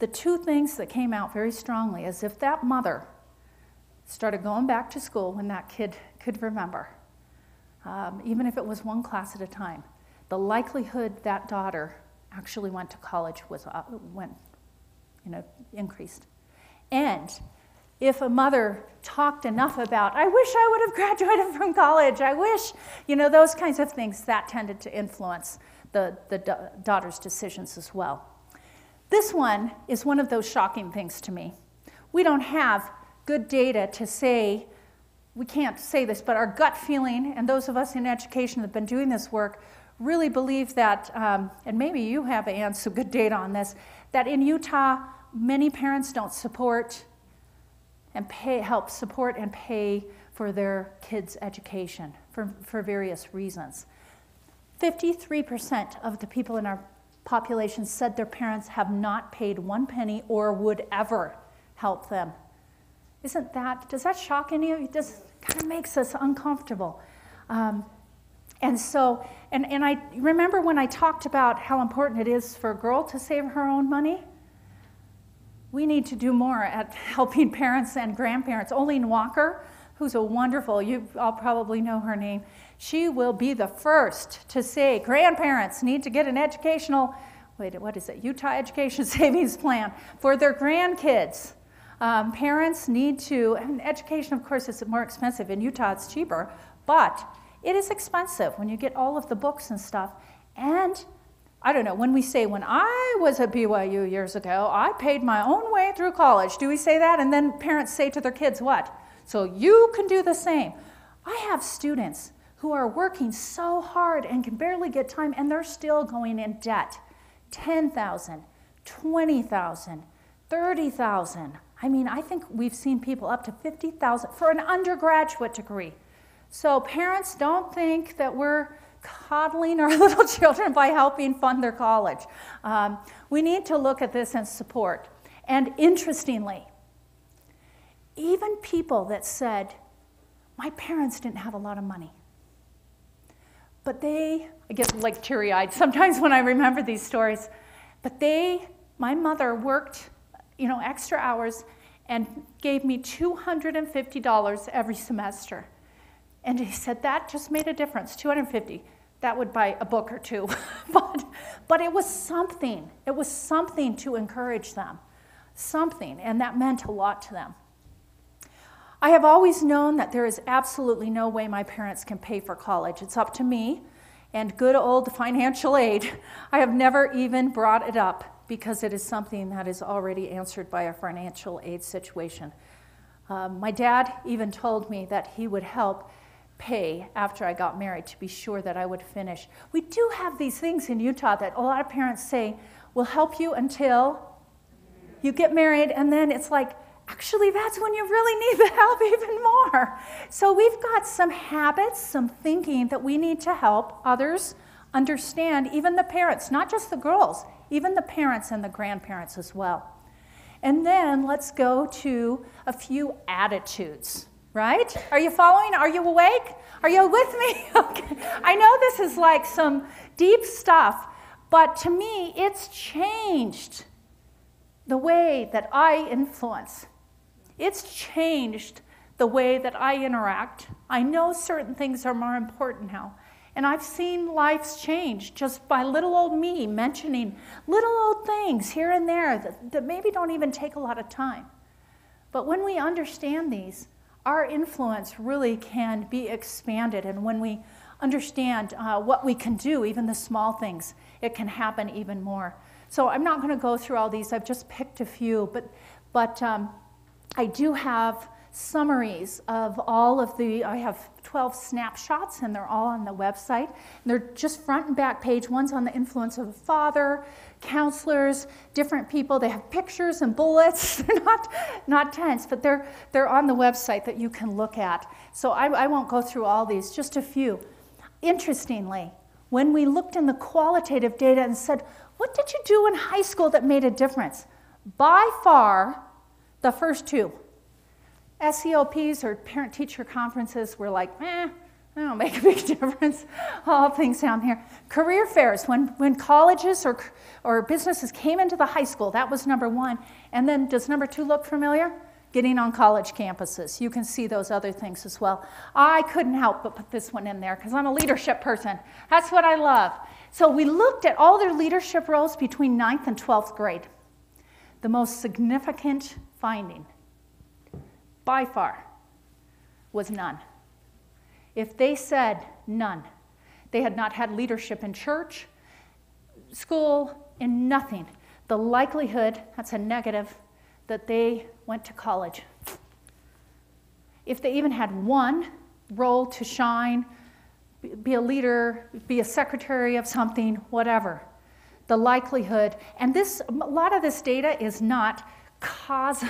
the two things that came out very strongly is if that mother started going back to school when that kid could remember, um, even if it was one class at a time, the likelihood that daughter actually went to college was uh, went you know, increased. And if a mother talked enough about, I wish I would have graduated from college, I wish, you know, those kinds of things, that tended to influence the, the da- daughter's decisions as well. This one is one of those shocking things to me. We don't have good data to say, we can't say this, but our gut feeling, and those of us in education that have been doing this work really believe that, um, and maybe you have, some good data on this, that in Utah, many parents don't support and pay, help support and pay for their kids' education for, for various reasons. 53% of the people in our population said their parents have not paid one penny or would ever help them. Isn't that, does that shock any of you? This kind of makes us uncomfortable. Um, and so, and, and I remember when I talked about how important it is for a girl to save her own money we need to do more at helping parents and grandparents. Olene Walker, who's a wonderful, you all probably know her name, she will be the first to say grandparents need to get an educational, wait, what is it, Utah Education Savings Plan for their grandkids. Um, parents need to, and education, of course, is more expensive. In Utah, it's cheaper, but it is expensive when you get all of the books and stuff. And I don't know, when we say, when I was at BYU years ago, I paid my own way through college, do we say that? And then parents say to their kids, what? So you can do the same. I have students who are working so hard and can barely get time, and they're still going in debt 10,000, 20,000, 30,000. I mean, I think we've seen people up to 50,000 for an undergraduate degree. So parents don't think that we're coddling our little children by helping fund their college. Um, we need to look at this and support. And interestingly, even people that said, my parents didn't have a lot of money, but they, I get like teary eyed sometimes when I remember these stories, but they, my mother worked, you know, extra hours and gave me $250 every semester. And he said that just made a difference, 250 that would buy a book or two. but, but it was something. It was something to encourage them. Something. And that meant a lot to them. I have always known that there is absolutely no way my parents can pay for college. It's up to me and good old financial aid. I have never even brought it up because it is something that is already answered by a financial aid situation. Um, my dad even told me that he would help pay after I got married to be sure that I would finish. We do have these things in Utah that a lot of parents say will help you until you get married, and then it's like actually, that's when you really need the help even more. So, we've got some habits, some thinking that we need to help others understand, even the parents, not just the girls, even the parents and the grandparents as well. And then let's go to a few attitudes, right? Are you following? Are you awake? Are you with me? okay. I know this is like some deep stuff, but to me, it's changed the way that I influence. It's changed the way that I interact. I know certain things are more important now. And I've seen lives change just by little old me mentioning little old things here and there that, that maybe don't even take a lot of time. But when we understand these, our influence really can be expanded. And when we understand uh, what we can do, even the small things, it can happen even more. So I'm not going to go through all these. I've just picked a few, but but um, I do have summaries of all of the. I have 12 snapshots, and they're all on the website. They're just front and back page. One's on the influence of a father, counselors, different people. They have pictures and bullets. they're not not tense, but they're they're on the website that you can look at. So I, I won't go through all these. Just a few. Interestingly, when we looked in the qualitative data and said, what did you do in high school that made a difference? By far, the first two. SELPs or parent teacher conferences were like, eh, they don't make a big difference. All things down here. Career fairs, when, when colleges or, or businesses came into the high school, that was number one. And then does number two look familiar? Getting on college campuses. You can see those other things as well. I couldn't help but put this one in there because I'm a leadership person. That's what I love. So we looked at all their leadership roles between 9th and 12th grade. The most significant finding, by far, was none. If they said none, they had not had leadership in church, school, in nothing, the likelihood, that's a negative, that they went to college. If they even had one role to shine, be a leader, be a secretary of something, whatever. The likelihood, and this, a lot of this data is not cause,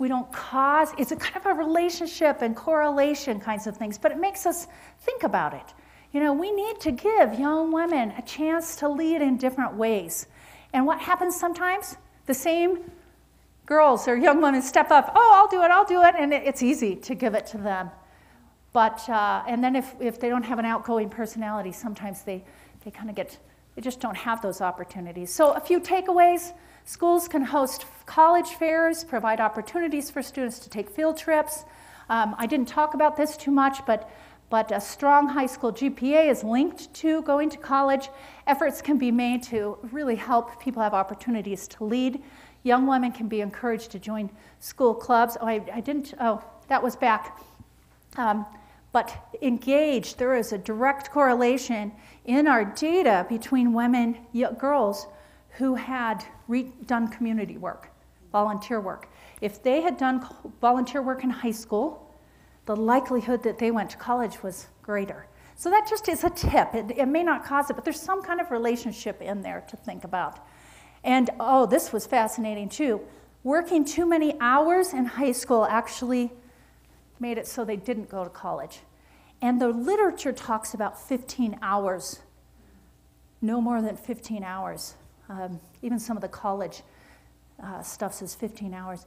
we don't cause, it's a kind of a relationship and correlation kinds of things, but it makes us think about it. You know, we need to give young women a chance to lead in different ways. And what happens sometimes? The same girls or young women step up, oh, I'll do it, I'll do it, and it's easy to give it to them. But, uh, and then if, if they don't have an outgoing personality, sometimes they, they kind of get, they just don't have those opportunities. So, a few takeaways schools can host college fairs, provide opportunities for students to take field trips. Um, I didn't talk about this too much, but, but a strong high school GPA is linked to going to college. Efforts can be made to really help people have opportunities to lead. Young women can be encouraged to join school clubs. Oh, I, I didn't, oh, that was back. Um, but engaged, there is a direct correlation in our data between women, girls who had done community work, volunteer work. If they had done volunteer work in high school, the likelihood that they went to college was greater. So that just is a tip. It, it may not cause it, but there's some kind of relationship in there to think about. And oh, this was fascinating too. Working too many hours in high school actually made it so they didn't go to college. And the literature talks about 15 hours, no more than 15 hours. Um, even some of the college uh, stuff says 15 hours.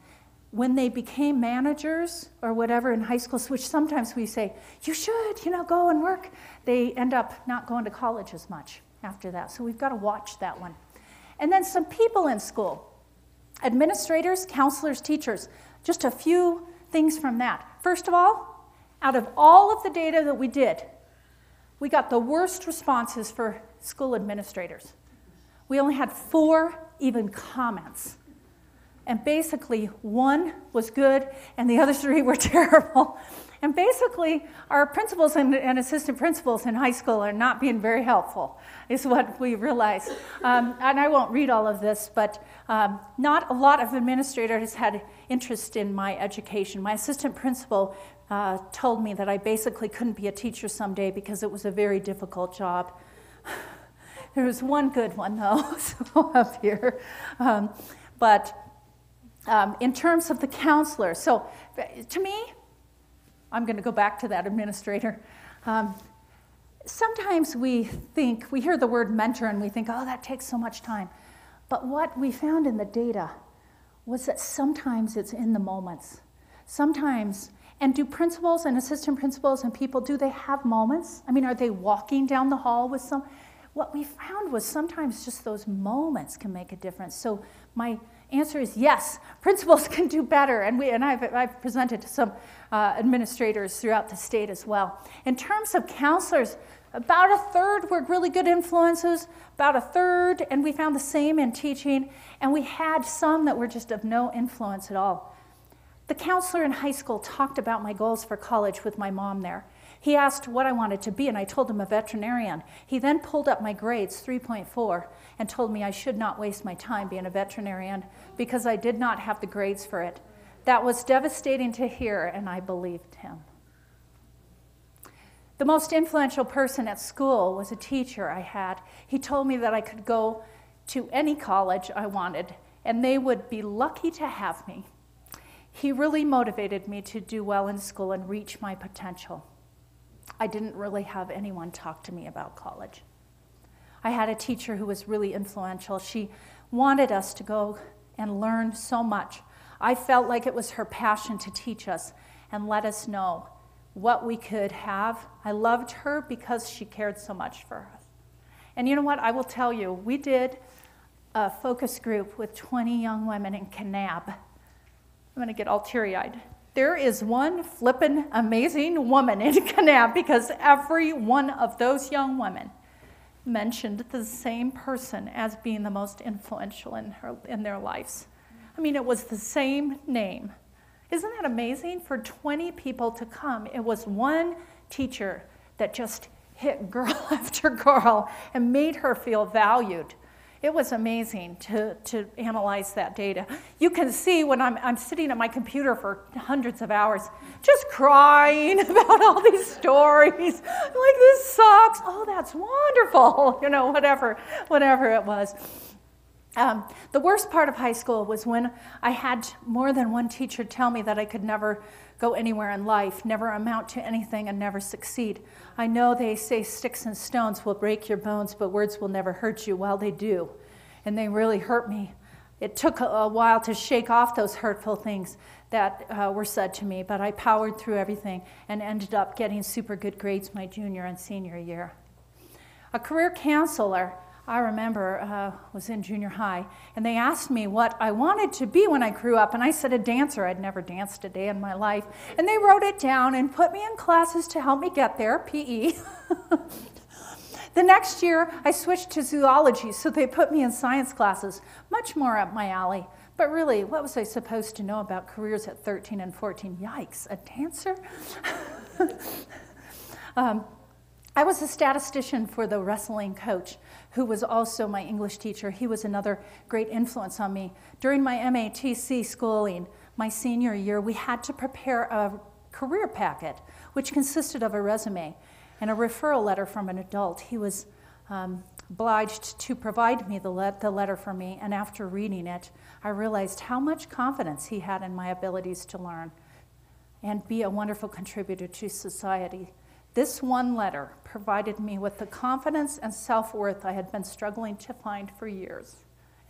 When they became managers or whatever in high school, which sometimes we say, you should, you know, go and work, they end up not going to college as much after that. So we've got to watch that one. And then some people in school administrators, counselors, teachers. Just a few things from that. First of all, out of all of the data that we did, we got the worst responses for school administrators. We only had four even comments. And basically, one was good, and the other three were terrible. And basically, our principals and, and, assistant principals in high school are not being very helpful, is what we realized. Um, and I won't read all of this, but um, not a lot of administrators had interest in my education. My assistant principal uh, told me that I basically couldn't be a teacher someday because it was a very difficult job. There was one good one, though, so up here. Um, but um, in terms of the counselor, so to me, I'm going to go back to that administrator. Um, sometimes we think, we hear the word mentor and we think, oh, that takes so much time. But what we found in the data was that sometimes it's in the moments. Sometimes, and do principals and assistant principals and people, do they have moments? I mean, are they walking down the hall with some? What we found was sometimes just those moments can make a difference. So my answer is yes, principals can do better. And, we, and I've, I've presented to some uh, administrators throughout the state as well. In terms of counselors, about a third were really good influences, about a third, and we found the same in teaching, and we had some that were just of no influence at all. The counselor in high school talked about my goals for college with my mom there. He asked what I wanted to be, and I told him a veterinarian. He then pulled up my grades, 3.4, and told me I should not waste my time being a veterinarian because I did not have the grades for it. That was devastating to hear, and I believed him. The most influential person at school was a teacher I had. He told me that I could go to any college I wanted, and they would be lucky to have me. He really motivated me to do well in school and reach my potential. I didn't really have anyone talk to me about college. I had a teacher who was really influential. She wanted us to go and learn so much. I felt like it was her passion to teach us and let us know what we could have. I loved her because she cared so much for us. And you know what? I will tell you, we did a focus group with 20 young women in Kanab. I'm going to get all teary eyed. There is one flippin' amazing woman in Kanab because every one of those young women mentioned the same person as being the most influential in, her, in their lives. I mean, it was the same name. Isn't that amazing? For 20 people to come, it was one teacher that just hit girl after girl and made her feel valued. It was amazing to, to analyze that data. You can see when I'm, I'm sitting at my computer for hundreds of hours, just crying about all these stories. Like, this sucks. Oh, that's wonderful. You know, whatever, whatever it was. Um, the worst part of high school was when I had more than one teacher tell me that I could never go anywhere in life, never amount to anything, and never succeed. I know they say sticks and stones will break your bones, but words will never hurt you. Well, they do. And they really hurt me. It took a, while to shake off those hurtful things that uh, were said to me, but I powered through everything and ended up getting super good grades my junior and senior year. A career counselor I remember uh, was in junior high, and they asked me what I wanted to be when I grew up, and I said a dancer. I'd never danced a day in my life, and they wrote it down and put me in classes to help me get there, PE. the next year, I switched to zoology, so they put me in science classes, much more up my alley. But really, what was I supposed to know about careers at 13 and 14? Yikes, a dancer? um, I was a statistician for the wrestling coach who was also my English teacher. He was another great influence on me. During my MATC schooling, my senior year, we had to prepare a career packet, which consisted of a resume and a referral letter from an adult. He was um, obliged to provide me the, le- the letter for me, and after reading it, I realized how much confidence he had in my abilities to learn and be a wonderful contributor to society. This one letter provided me with the confidence and self worth I had been struggling to find for years.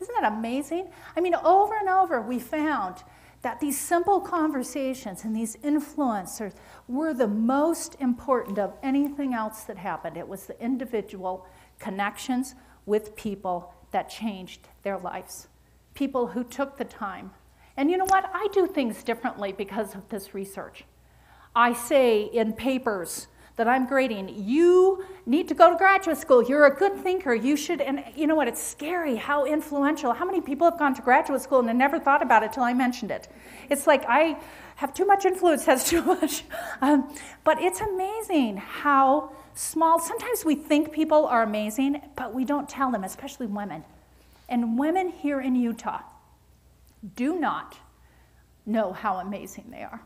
Isn't that amazing? I mean, over and over, we found that these simple conversations and these influencers were the most important of anything else that happened. It was the individual connections with people that changed their lives, people who took the time. And you know what? I do things differently because of this research. I say in papers, that I'm grading, you need to go to graduate school. You're a good thinker. You should, and you know what? It's scary how influential. How many people have gone to graduate school and they never thought about it till I mentioned it? It's like I have too much influence, has too much. Um, but it's amazing how small, sometimes we think people are amazing, but we don't tell them, especially women. And women here in Utah do not know how amazing they are.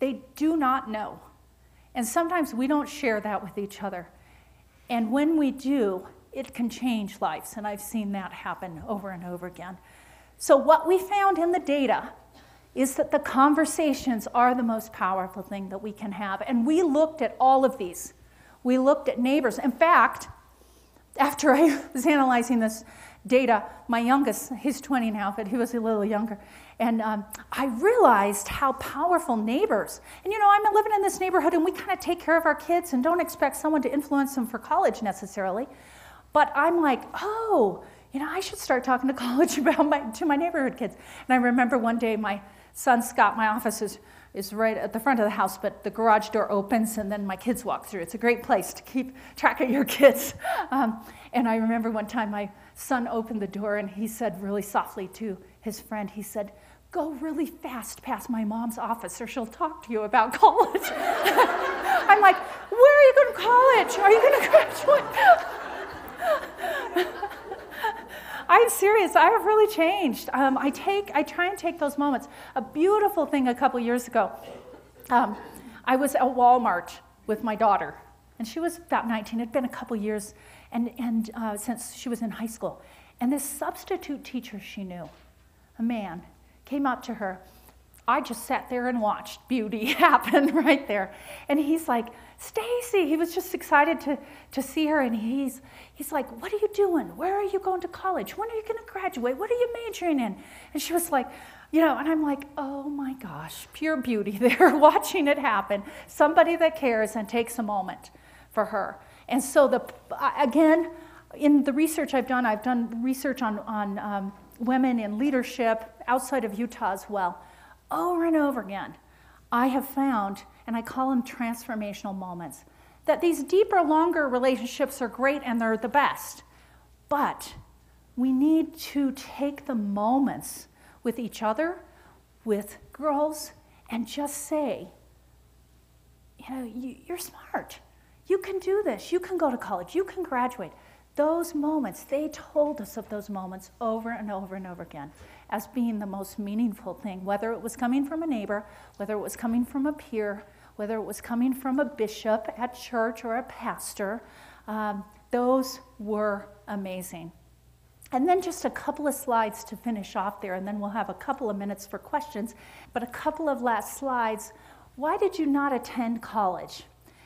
They do not know. And sometimes we don't share that with each other. And when we do, it can change lives. And I've seen that happen over and over again. So, what we found in the data is that the conversations are the most powerful thing that we can have. And we looked at all of these. We looked at neighbors. In fact, after I was analyzing this data, my youngest, he's 20 now, but he was a little younger, and um, I realized how powerful neighbors. And you know, I'm living in this neighborhood, and we kind of take care of our kids and don't expect someone to influence them for college necessarily. But I'm like, oh, you know, I should start talking to college about my to my neighborhood kids. And I remember one day my son Scott, my office is, is right at the front of the house, but the garage door opens and then my kids walk through. It's a great place to keep track of your kids. Um, and I remember one time my son opened the door and he said really softly to his friend, he said, Go really fast past my mom's office or she'll talk to you about college. I'm like, Where are you going to college? Are you going to graduate? I'm serious. I have really changed. Um, I take, I try and take those moments. A beautiful thing a couple years ago. Um, I was at Walmart with my daughter, and she was about 19. It had been a couple years, and and uh, since she was in high school, and this substitute teacher she knew, a man, came up to her. I just sat there and watched beauty happen right there, and he's like Stacy, he was just excited to, to see her, and he's, he's like, What are you doing? Where are you going to college? When are you going to graduate? What are you majoring in? And she was like, You know, and I'm like, Oh my gosh, pure beauty there, watching it happen. Somebody that cares and takes a moment for her. And so, the again, in the research I've done, I've done research on, on um, women in leadership outside of Utah as well. Over and over again, I have found and I call them transformational moments. That these deeper, longer relationships are great and they're the best. But we need to take the moments with each other, with girls, and just say, you know, you're smart. You can do this. You can go to college. You can graduate. Those moments, they told us of those moments over and over and over again as being the most meaningful thing, whether it was coming from a neighbor, whether it was coming from a peer, whether it was coming from a bishop at church or a pastor. Um, those were amazing. And then just a couple of slides to finish off there, and then we'll have a couple of minutes for questions. But a couple of last slides. Why did you not attend college?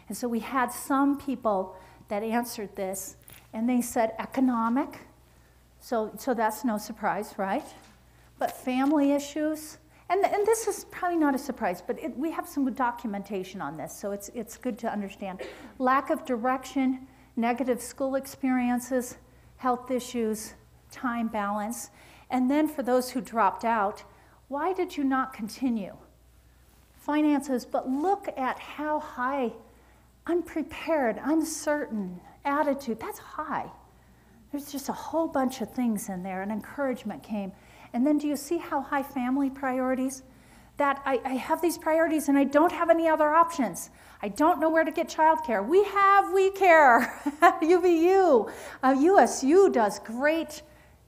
And so we had some people that answered this, and they said economic. So, so that's no surprise, right? but family issues. And, and this is probably not a surprise, but it, we have some documentation on this, so it's, it's good to understand. Lack of direction, negative school experiences, health issues, time balance. And then for those who dropped out, why did you not continue? Finances, but look at how high unprepared, uncertain attitude, that's high. There's just a whole bunch of things in there, and encouragement came. And then do you see how high family priorities? That I, I have these priorities and I don't have any other options. I don't know where to get childcare. We have Wee Care, UVU. Uh, USU does great,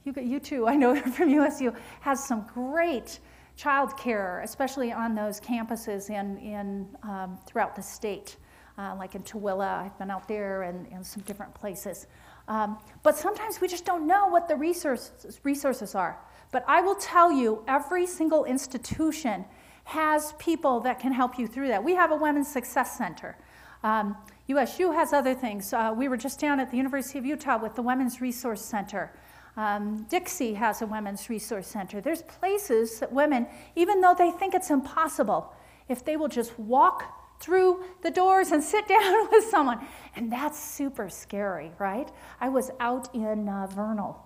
you, you too, I know from USU, has some great childcare, especially on those campuses in, in, um, throughout the state. Uh, like in Tooele, I've been out there and, and some different places. Um, but sometimes we just don't know what the resources, resources are. But I will tell you, every single institution has people that can help you through that. We have a Women's Success Center. Um, USU has other things. Uh, we were just down at the University of Utah with the Women's Resource Center. Um, Dixie has a Women's Resource Center. There's places that women, even though they think it's impossible, if they will just walk through the doors and sit down with someone, and that's super scary, right? I was out in uh, Vernal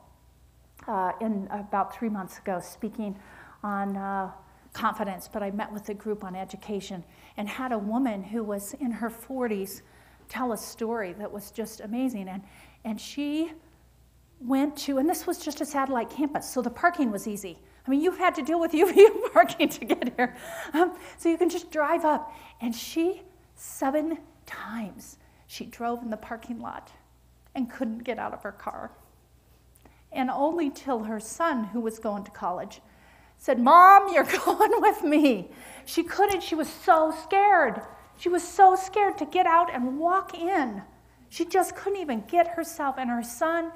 uh, in about three months ago speaking on uh, confidence, but I met with a group on education and had a woman who was in her 40s tell a story that was just amazing. And, and she went to, and this was just a satellite campus, so the parking was easy. I mean, you've had to deal with UVU parking to get here. Um, so you can just drive up. And she, seven times, she drove in the parking lot and couldn't get out of her car and only till her son, who was going to college, said, Mom, you're going with me. She couldn't, she was so scared. She was so scared to get out and walk in. She just couldn't even get herself and her son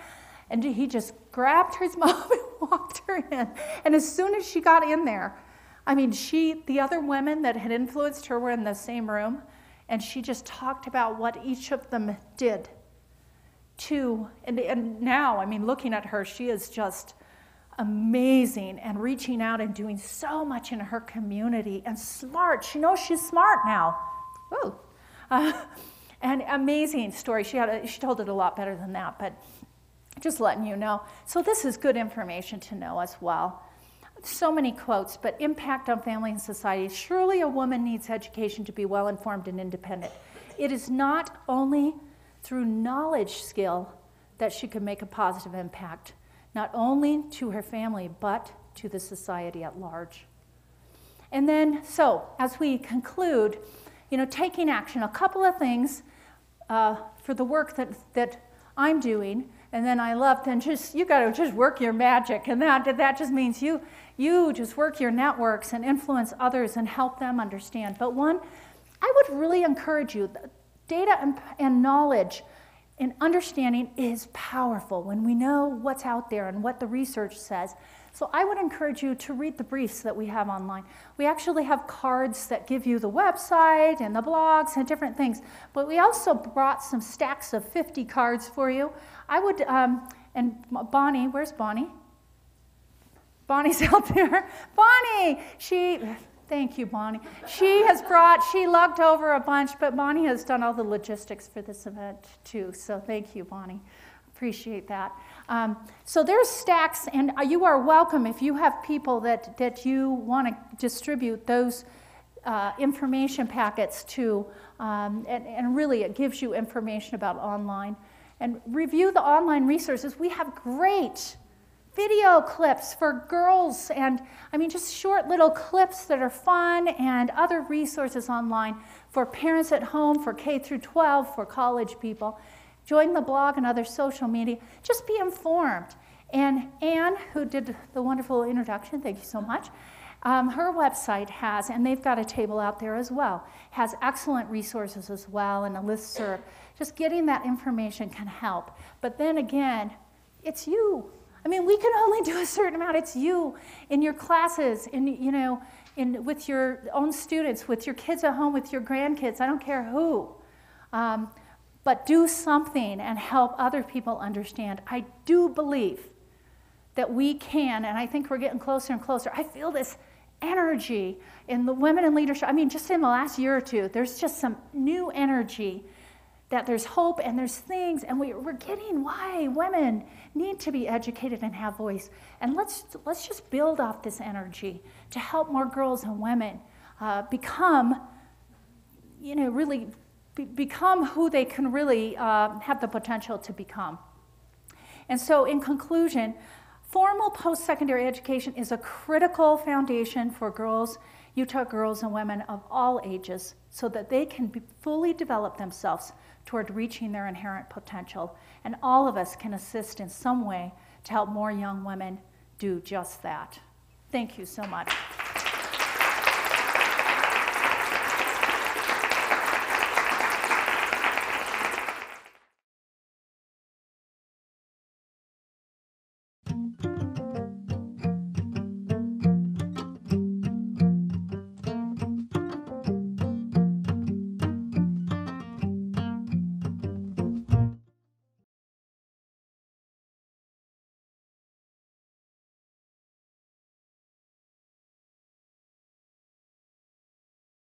And he just grabbed his mom and walked her in. And as soon as she got in there, I mean, she, the other women that had influenced her were in the same room, and she just talked about what each of them did to, and, and now, I mean, looking at her, she is just amazing and reaching out and doing so much in her community and smart. She knows she's smart now. Ooh. Uh, and amazing story. She, had a, she told it a lot better than that, but just letting you know. So, this is good information to know as well. So many quotes, but impact on family and society. Surely a woman needs education to be well informed and independent. It is not only through knowledge skill that she can make a positive impact, not only to her family, but to the society at large. And then, so as we conclude, you know, taking action, a couple of things uh, for the work that, that I'm doing and then I love, And just, you got to just work your magic. And that, that just means you, you just work your networks and influence others and help them understand. But one, I would really encourage you, data and, and knowledge and understanding is powerful when we know what's out there and what the research says. So I would encourage you to read the briefs that we have online. We actually have cards that give you the website and the blogs and different things, but we also brought some stacks of 50 cards for you. I would, um, and Bonnie, where's Bonnie? Bonnie's out there. Bonnie, she, thank you, Bonnie. She has brought, she lugged over a bunch, but Bonnie has done all the logistics for this event too. So thank you, Bonnie. Appreciate that. Um, so there's stacks, and you are welcome if you have people that, that you want to distribute those uh, information packets to, um, and, and really it gives you information about online. And review the online resources. We have great video clips for girls and I mean just short little clips that are fun and other resources online for parents at home, for K through 12, for college people. Join the blog and other social media. Just be informed. And Anne, who did the wonderful introduction, thank you so much. Um, her website has, and they've got a table out there as well, has excellent resources as well and a list serve. Just getting that information can help. But then again, it's you. I mean, we can only do a certain amount. It's you in your classes, in you know, in with your own students, with your kids at home, with your grandkids. I don't care who. Um, but do something and help other people understand. I do believe that we can, and I think we're getting closer and closer. I feel this energy in the women in leadership. I mean, just in the last year or two, there's just some new energy that there's hope and there's things, and we, are getting why women need to be educated and have voice. And let's, let's just build off this energy to help more girls and women uh, become, you know, really be, become who they can really uh, have the potential to become. And so, in conclusion, formal post secondary education is a critical foundation for girls, Utah girls and women of all ages, so that they can fully develop themselves toward reaching their inherent potential. And all of us can assist in some way to help more young women do just that. Thank you so much.